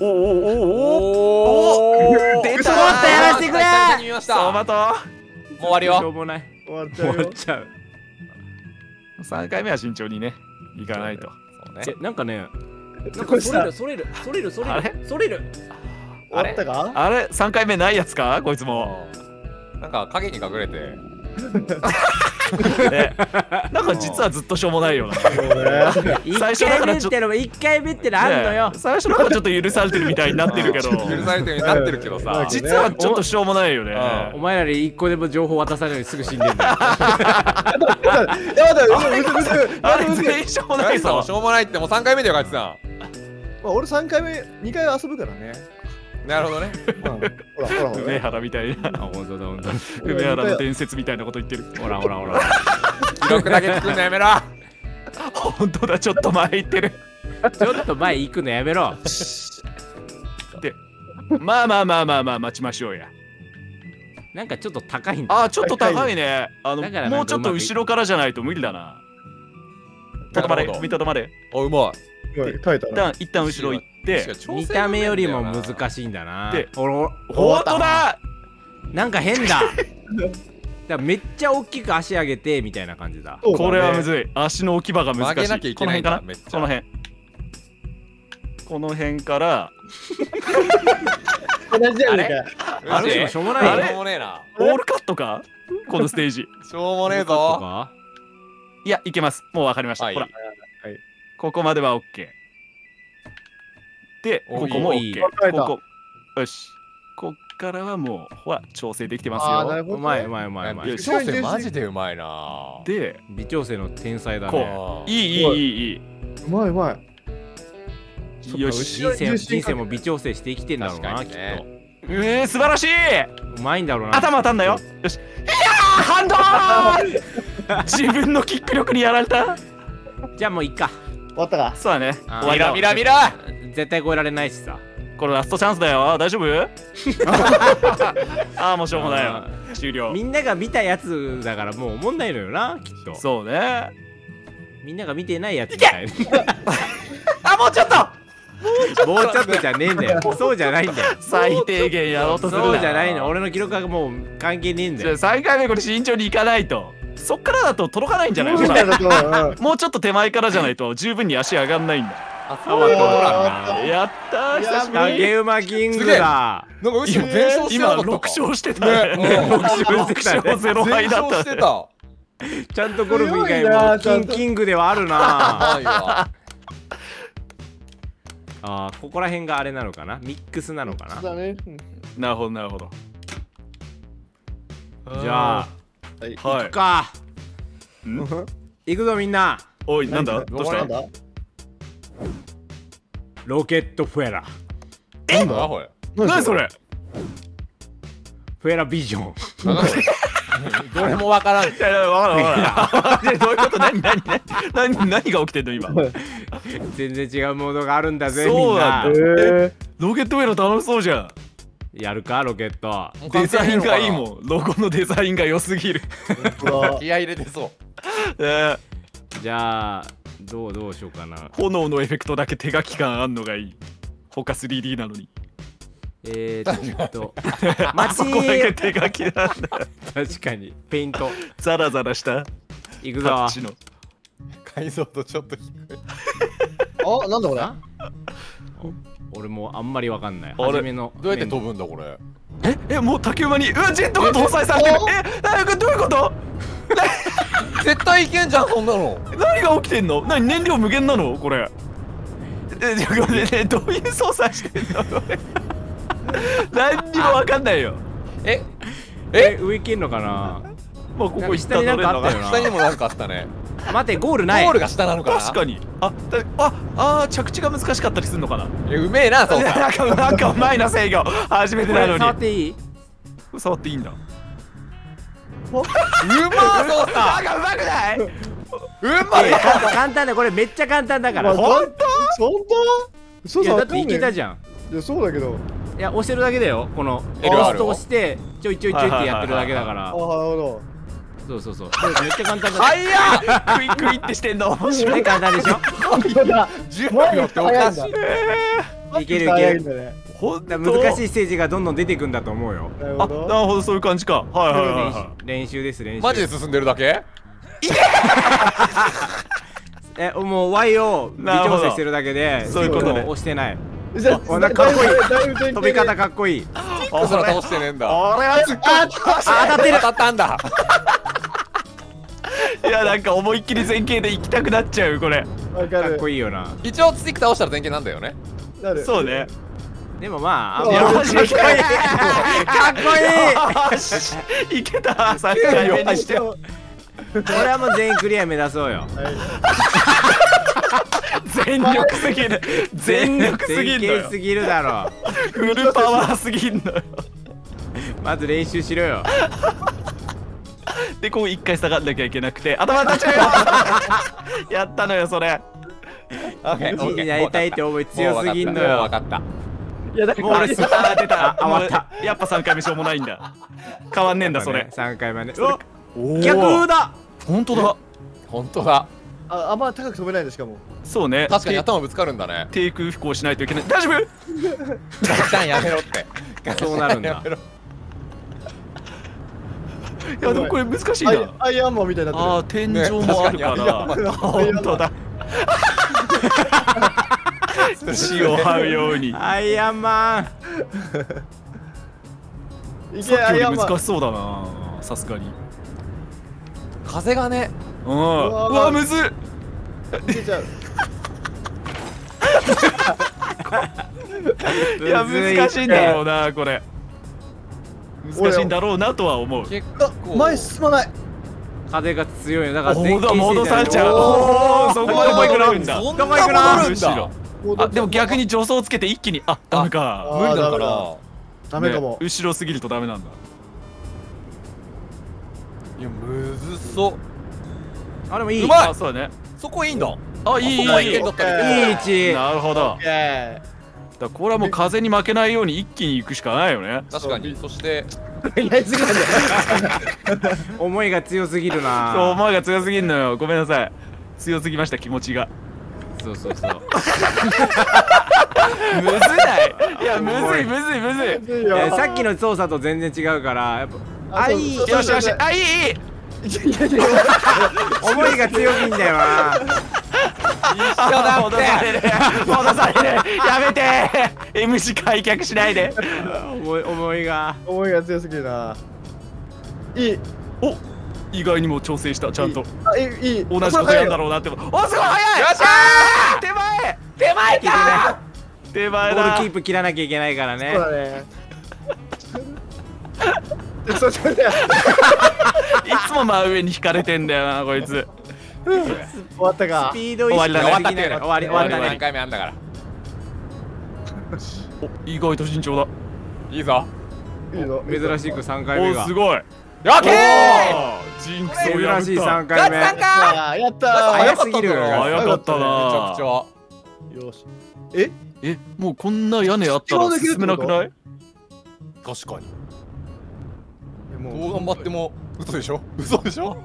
おおおおおおお出たちょっとやらせてくれ久々に見まとう終わりよしょうもない終わっちゃう3回目は慎重にねいかないと。そうね。えなんかねなんかそれるそれるそれるそあれ？れるそれ？る終わったか？あれ？3回目ないやつか？こいつも。なんか影に隠れて ね。なんか実はずっとしょうもないよな。一最初だからちょ回目ってのも一回目ってのあんのよ。ね最初なんかちょっと許されてるみたいになってるけど。許されてるようになってるけどさ。う ん実はちょっとしょうもないよね。うお前らに一個でも情報渡さないようにすぐ死んでんだよ。やだやだうずうずうずあれ全員しょうもないさしょうもないってもう3回目でよかってさん。まあ俺3回目2回遊ぶからねなるほどね。うん。ほらほらほら。梅原みたいな。あ本当だ本当だ。梅原の伝説みたいなこと言ってる。ほらほらほら。記録だけ作るのやめろ。本当だちょっと前行ってる。ちょっと前行くのやめろ。でまあまあまあまあまあ待ちましょうや。なんかちょっと高いんだ。あーちょっと高いね。あのもうちょっと後ろからじゃないと無理だな。とどまれなるほど。見たとまれ。おうまい。一耐えたな旦一旦後ろ行って見た目よりも難しいんだな。でほらほら本当だ。なんか変だ。だめっちゃ大きく足上げてみたいな感じだ。ね。これはむずい。足の置き場が難しい。曲げなきゃいけないんだ。このめっちゃ辺かなこの辺。この辺から。同じじゃね。えかあれ？しょうもないよしょうもねえな。オールカットか？このステージ。しょうもねえとぞか？いやいけます。もう分かりました、はい。ほら、はい。ここまでは OK でおここもいい。ここよし。こっからはもうほら調整できてますよ。あーなるほどうまいうまいうまいうまい。微調整マジでうまいな。で微調整の天才だこねあーいいいいい。いい。うまいうまい。いよし。人生人生も微調整して生きてんだろうな、きっと。えー、素晴らしい。うまいんだろうな。頭当たんなよ。よし。いやーハンドー。自分のキック力にやられた。じゃあもういっか終わったか？そうだね。あー。終わりだ。わミラミラミラ絶対超えられないしさ。これラストチャンスだよ。大丈夫？ああもうしょうもないよ。あ終了。みんなが見たやつだからもう思んないのよなきっと。そうね。みんなが見てないやつみたい あもうちょっと！もうちょっとじゃねえんだよ。そうじゃないんだよ。最低限やろうとするな。そうじゃないの。俺の記録はもう関係ねえんだじゃあよ3回目これ慎重にいかないとそっからだと届かないんじゃないそうほらだとうん。もうちょっと手前からじゃないと十分に足上がんないんだ。あそうはどうなんだやったー久しぶり。影馬キングだ。なんか後ろ全勝して今なかった6勝してた。ね。ねうん6勝0敗だった。ね全勝してた。ちゃんとゴルフ以外もキンキングではあるな。あーここら辺があれなのかな？ミックスなのかな？だね。うん。なるほどなるほど。じゃあはい。はい。行くか。ん？行くぞみんな。おいなんだ？どうした？なんだ？ロケットフェラ。なんだ？これ？何それ？フェラビジョン。どれ？もわからん。いやいやわからんわからん。どういうこと？何何何何何が起きてんの今？全然違うモードがあるんだぜみそうんななんだ。えロケットウェイの楽しそうじゃんやるかロケット。デザインがいいん。もんロゴのデザインが良すぎる。ー気合い入れてそう。ね。じゃあどうどうしようかな。炎のエフェクトだけ手書き感あんのがいい。他 3D なのに。えー、っと。あ待そこだけち手書きなんだ。確かに。ペイント。ザラザラした。いくぞ。タッチの。解像度ちょっと低い。あなんだこれ。あ？俺もあんまりわかんない。あれ初めのどうやって飛ぶんだこれ？ええもう竹馬にうわジェットが搭載されてる。ええこれどういうこと？絶対いけんじゃんそんなの。何が起きてんの？何燃料無限なの？これ。えちょごめんね。どういう操作してんの？こ れ何にもわかんないよ。ええ？上行けんのかな？もうここ下になんかあったよ下にもなんかあったね待ってゴールない。ゴールが下なのかな？確かに。あだああー着地が難しかったりするのかな？えうめえなそう なんかなんかうまいな制御。初めてなのに。触っていい？触っていいんだ。うまそうなんかうまくない？うまい。簡単だこれめっちゃ簡単だから。まあ本当？本当？そういやだっていけたじじゃん。いやそうだけど。いや押してるだけだよ。この押すと押してちょいちょいちょいってやってるだけだから。あなるほそうそうそう。めっちゃ簡単だはい？やクイックイってしてんの。面白いね簡単でしょ？どだ。10秒っておかしい。いけるいける早いんだね。ほ難しいステージがどんどん出てくんだと思うよ。あなるほど。なるほどそういう感じか。はいはいはいは練習です練習。マジで進んでるだけ？えもう Y を微調整してるだけでそういうことね。押してない。じゃおなんかかっこいい。飛び方かっこいい。キックすら倒してねえんだ。俺はすっあ当たってる。当たったんだいやなんか思いっきり前傾で行きたくなっちゃうこれ。わかる。かっこいいよな。一応スティック倒したら前傾なんだよね。なる。そうね。でもまあいやあかっこいい。かっこいい。よしいけた3回目に。して。これはもう全員クリア目指そうよ。はい。全力すぎる。全力すぎんのよ。前傾すぎるだろ。フルパワーすぎんのよ。まず練習しろよでこう一回下がんなきゃいけなくて頭立っちよ。やったのよそれ。オッケー1位になりたいって思い強すぎんのよ。分かったいやだからもう俺出た。あった。やっぱ3回目しょうもないんだ。変わんねえんだそれ。3回目ね。逆だ。本当だ。本当だ。ああんま高く飛べないんでしかもそうね。確かに頭ぶつかるんだね。低空飛行しないといけない。大丈夫？ガチャンやめろって。そうなるんだいやでもこれ難しいアイなアイアンマンみたいになっああ天井もあるかねら確本当だ地を這うように。アイアンマン。さっきより難しそうだな。さすがに。風がね。うん。うわわむずっ。いけちゃう。いや難しいんだろうなこれ難しいんだろうなとは思う。結あ構前進まない。風が強いよ。だからお前傾ー戻されちゃう。おおーそこまで戻れるんだ。そんどこ行くの戻るんだ。あでも逆に助走つけて一気に。あダメか。あ無理なのかダメなダメかも。ね後ろすぎるとダメなんだ。いやむずそう。あでもいい。うまい。あそうだね。そこいいんだ。あいいいいいい。いいい位置なるほど。オッケーだからこれはもう風に負けないように一気に行くしかないよね。確かに。そして。やりすぎなんだよ思いが強すぎるそうな思いが強すぎんのよ。ごめんなさい。強すぎました気持ちが。そうそうそう。むずない。いやむずいむずいむずい。いいやよさっきの操作と全然違うからやっぱあいい。よしよしあいいいい 思いが強いんだよな。あ戻される。戻される。やめて。M 字開脚しないで。思い思いが。思いが強すぎるな。いい。お意外にも調整したちゃんと。あいいいい。同じことやるんだろうなっておすごい早い！よっしゃあー手前！手前いけな手前ボー。ルだキープ切らなきゃいけないからね。そうだねそうそういつも真上に引かれてんだよなこいつ。終わったか。スピード終わりだねできない。終わり終わった何ね。回目あんだからお意外と慎重だ。いいぞ。いいぞ。珍しく3回目が。おすごい。オッケー！ジンクスを破った。珍しい3ガ回目。チさんかあやった早すぎる早かっためちゃなくちゃ。よし。え？え？もうこんな屋根あったら進めなくない？確かに。もどう頑張っても嘘でしょ？嘘でしょ？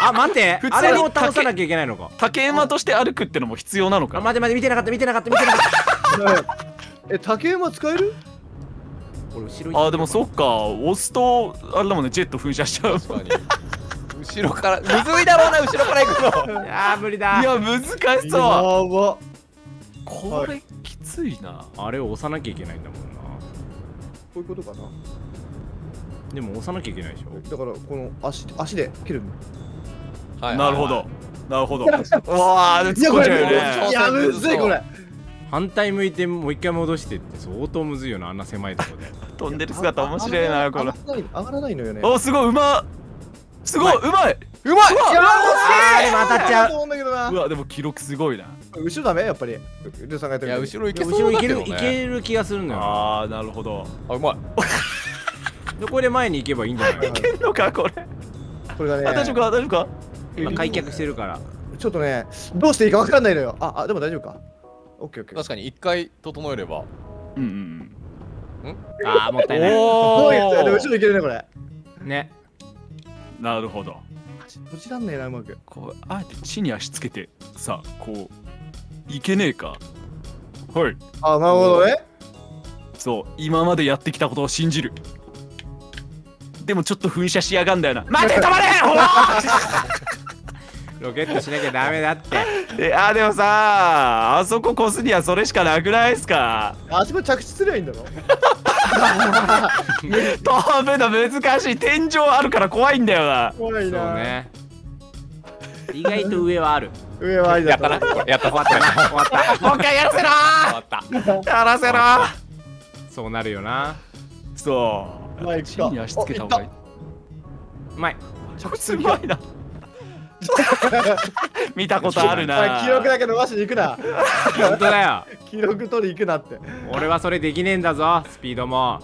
あ待って。普通にあれを倒さなきゃいけないのか。竹馬として歩くってのも必要なのあか待って待って見てなかった見てなかった見てなかった。え竹馬使える？俺後ろ行っあでもそっか。押すとあれだもんねジェット噴射しちゃう。後ろからむずいだろうな後ろから行くの。あー無理だ。いや難しやそう。ば。これきついな。あれを押さなきゃいけないんだもんな。こういうことかな？でも押さなきゃいけないでしょ？だからこの足足で切るの。はい。なるほど。なるほど。うわー突っいやこれ込んじゃうよねいやむずいこれ。反対向いてもう一回戻してって相当むずいよなあんな狭いとこで。飛んでる姿面白いなこれ上がらないのよね。おすごいうますごいうまい。うまい。いやあーでも当たっちゃう。うわでも記録すごいな。後ろダメ？やっぱり。ルーさんがやっているや後ろ行け後そうだけどろいけるいけねる気がするのよ。あーなるほど。あうまい でこれで前に行けばいいんじゃない？けんのかこれ。これがね。あ大丈夫か？大丈夫か？今開脚してるから。ちょっとねどうしていいか分かんないのよ。ああでも大丈夫か？オッケーオッケー。確かに一回整えれば。うんうんあーもったいない。おそうですよねお後ろいけるねこれ。ね。なるほど。閉じらんねえなうまくこうあえて地に足つけてさこういけねえか。はい。あなるほどね。そう今までやってきたことを信じるでもちょっと噴射しやがんだよな。待て止まれ！ほらロケットしなきゃダメだって。えあでもさあそこ越すにはそれしかなくないっすか？あそこ着地すりゃいいんだろ？飛ぶの難しい。天井あるから怖いんだよな。そう怖いな、ね。意外と上はある。上はありだやったな。やった終わったな。終わった。もう一回やらせろ終わった。やらせろそうなるよな。そうまあ行くか。地に足つけた方がいい。うまい。着地うまいな。見たことあるな。記録だけ伸ばしに行くな。本当だよ。記録取り行くなって。俺はそれできねえんだぞスピードも。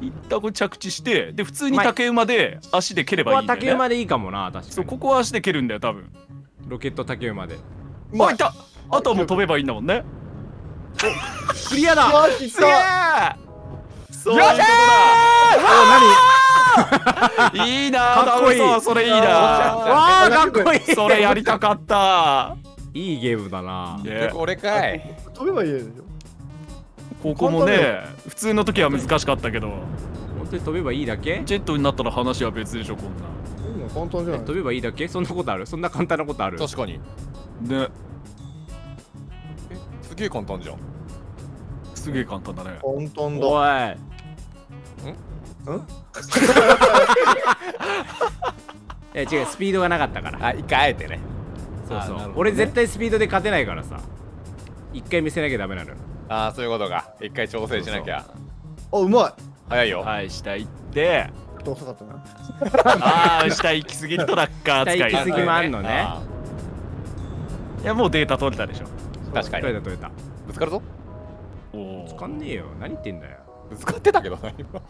一旦これ着地してで普通に竹馬で足で蹴れここはいばいんだよ、ね、竹馬でいいかもな確かに。そうここは足で蹴るんだよ多分。ロケット竹馬で。あいった。あとはもう飛べばいいんだもんね。クリアだ。すげえそういうこおとだ いいなかっこいい。そうそれいいな何わあかっこいい。それやりたかったいいゲームだな。ね結局俺かい。飛べばいいでしょここもね普通の時は難しかったけど。本当に飛べばいいだけ？ジェットになったら話は別でしょこん今簡単じゃない？飛べばいいだけ？そんなことある？そんな簡単なことある？確かに。なねすげえ簡単じゃん。すげえ簡単だね。簡単だ。おい いや違うスピードがなかったから。あ一回あえてね。そうそう、ね。俺絶対スピードで勝てないからさ。一回見せなきゃダメなのよ。ああそういうことか。一回調整しなきゃ。あうまい。早いよ。はい下行って。と遅かったな ああ下行き過ぎトラッカー使い。下行き過ぎもあんのね。あいやもうデータ取れたでしょ。ー確かに。取れた取れた。ぶつかるぞ。お使んねえよ。何言ってんだよぶつかってたけどな今。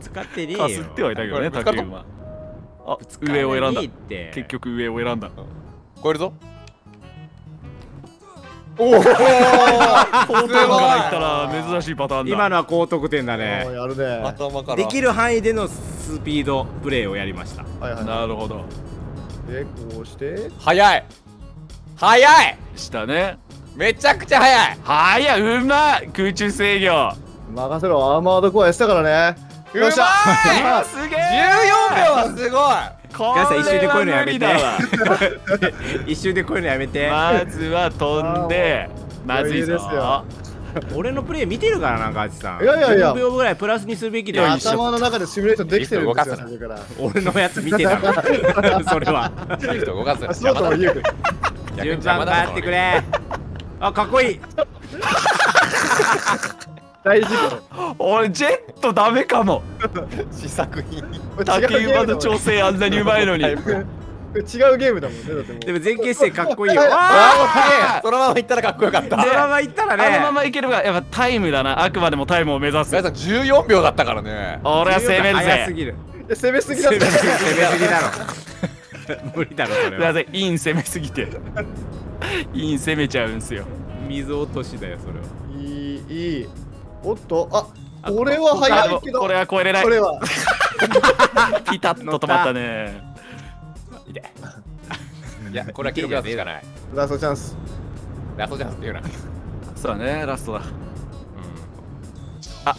使ってねえよ。かすってはいたけどね竹馬あ上を選んだ。結局上を選んだ。超えるぞ。おお 高等から行ったら珍しいパターンだ。今のは高得点だあねやるね。頭から。できる範囲でのスピードプレイをやりました。はいはい。なるほど。でこうして。早い。早い！下ね。めちゃくちゃ早い！はやうまい！空中制御任せろ。アーマードコアやってたからね。うまいよっしゃ。あ すげえ！14秒はすごい。こガサ一周でこういうのやめて。一周でこういうのやめて。まずは飛んでまずいですよ。俺のプレイ見てるからなガチさん。いやいやいや。10秒ぐらいプラスにするべきだよ。頭の中でシミュレーションできてるんですよ俺のやつ見てたの それは。リフト動かすあそうとは言う順番変わってくれ。あかっこいい大事故俺ジェットダメかも。試作品。竹馬の調整あんなにうまいのに。違うゲームだもんね。だってもう。でも前傾姿勢かっこいいよ。ああそのまま行ったらかっこよかった。あそのまま行ったらねあのままいけるがやっぱタイムだな。あくまでもタイムを目指す。ガイさん14秒だったからね。俺は攻めるぜ。早すぎる。いや攻めすぎだ攻めったすぎ攻めすぎだろ。無理だろそれは。イン攻めすぎて。イン攻めちゃうんすよ。水落としだよそれは。いいいいおっとああこれは早いけどこれは超えれない。これは。ピタッと止まったね。いやこれは記録出すしかない。ラストチャンス。ラストチャンスっていうな。そうだねラストだあ。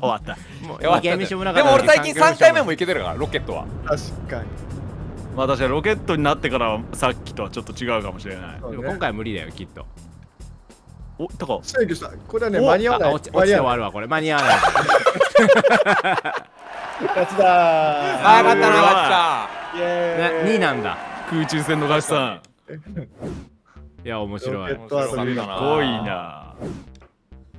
終わった。もう終わ2回目しょうもなかでった。も俺最近3回目ももいけてるからロケットは。確かに。私はロケットになってからはさっきとはちょっと違うかもしれない。でも今回は無理だよきっとおたか制御した。これはねお間に合わない。あ落ち落ちて終わるわこれ。間に合わない。勝ちだあー勝ったな勝っイエーイな2なんだ。空中戦のガシさいや面白い。すごいな。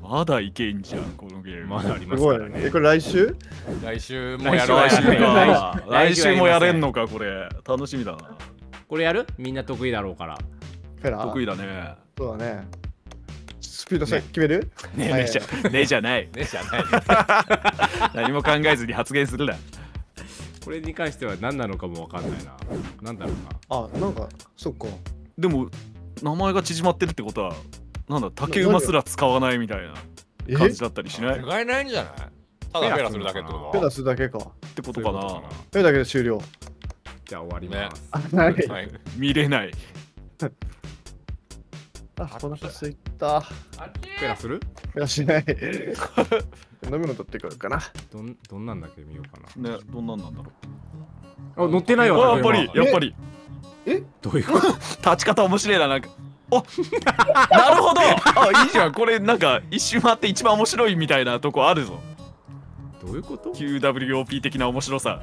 まだいけんじゃんこのゲーム。まだありすますからね。ごいね。えこれ来週？来週もやろう来週来週か来来週週もやれんのかこれ。楽しみだな。これやる？みんな得意だろうから。フェラ得意だね。そうだねスピードさ決める？はい。ねえねえじゃねえじゃない。ねじゃない。何も考えずに発言するな。これに関しては何なのかもわかんないな。なんだろうな。あなんかそっか。でも名前が縮まってるってことはなんだ竹馬すら使わないみたいなえ感じだったりしない？っ違いないんじゃない？ただフェラするだけってことフェラするだけか。フてことかな。そういうェラだけで終了。じゃあ終わります、あはいはい。見れないあお腹すいたフペラするェラしない。飲み物取ってくるかな。どんどんなんだっけ見ようかな。ねどんなんなんだろあ乗ってないうわあやっぱりやっぱり。どういうこと？立ち方面白いななんか。あなるほど。あいいじゃんこれ。なんか一周回って一番面白いみたいなとこあるぞ。どういうこと？QWOP 的な面白さ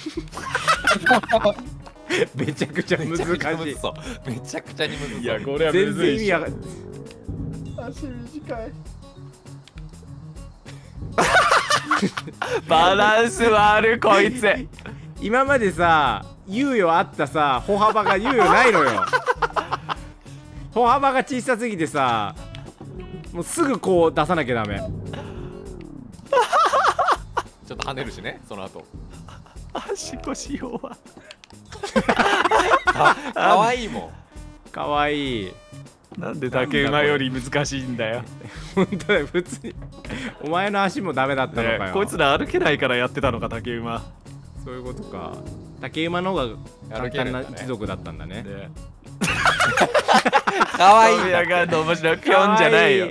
めちゃくちゃ難めちゃくちゃむしい。めちゃくちゃにむずそういやこれは全然意味わかん足短い。バランス悪いこいつ。今までさ猶予あったさ歩幅が猶予ないのよ。歩幅が小さすぎてさもうすぐこう出さなきゃダメ。ちょっと跳ねるしねその後。足腰弱 かわいいもかわいい。なんで竹馬より難しいんだよ、本当だよ。普通に。お前の足もダメだったのかよ、ねこいつら歩けないからやってたのか竹馬。そういうことか。竹馬の方が簡単な貴族だったんだね。ね。かわいいんだ飛び上がるの面白い。ピョンじゃないよ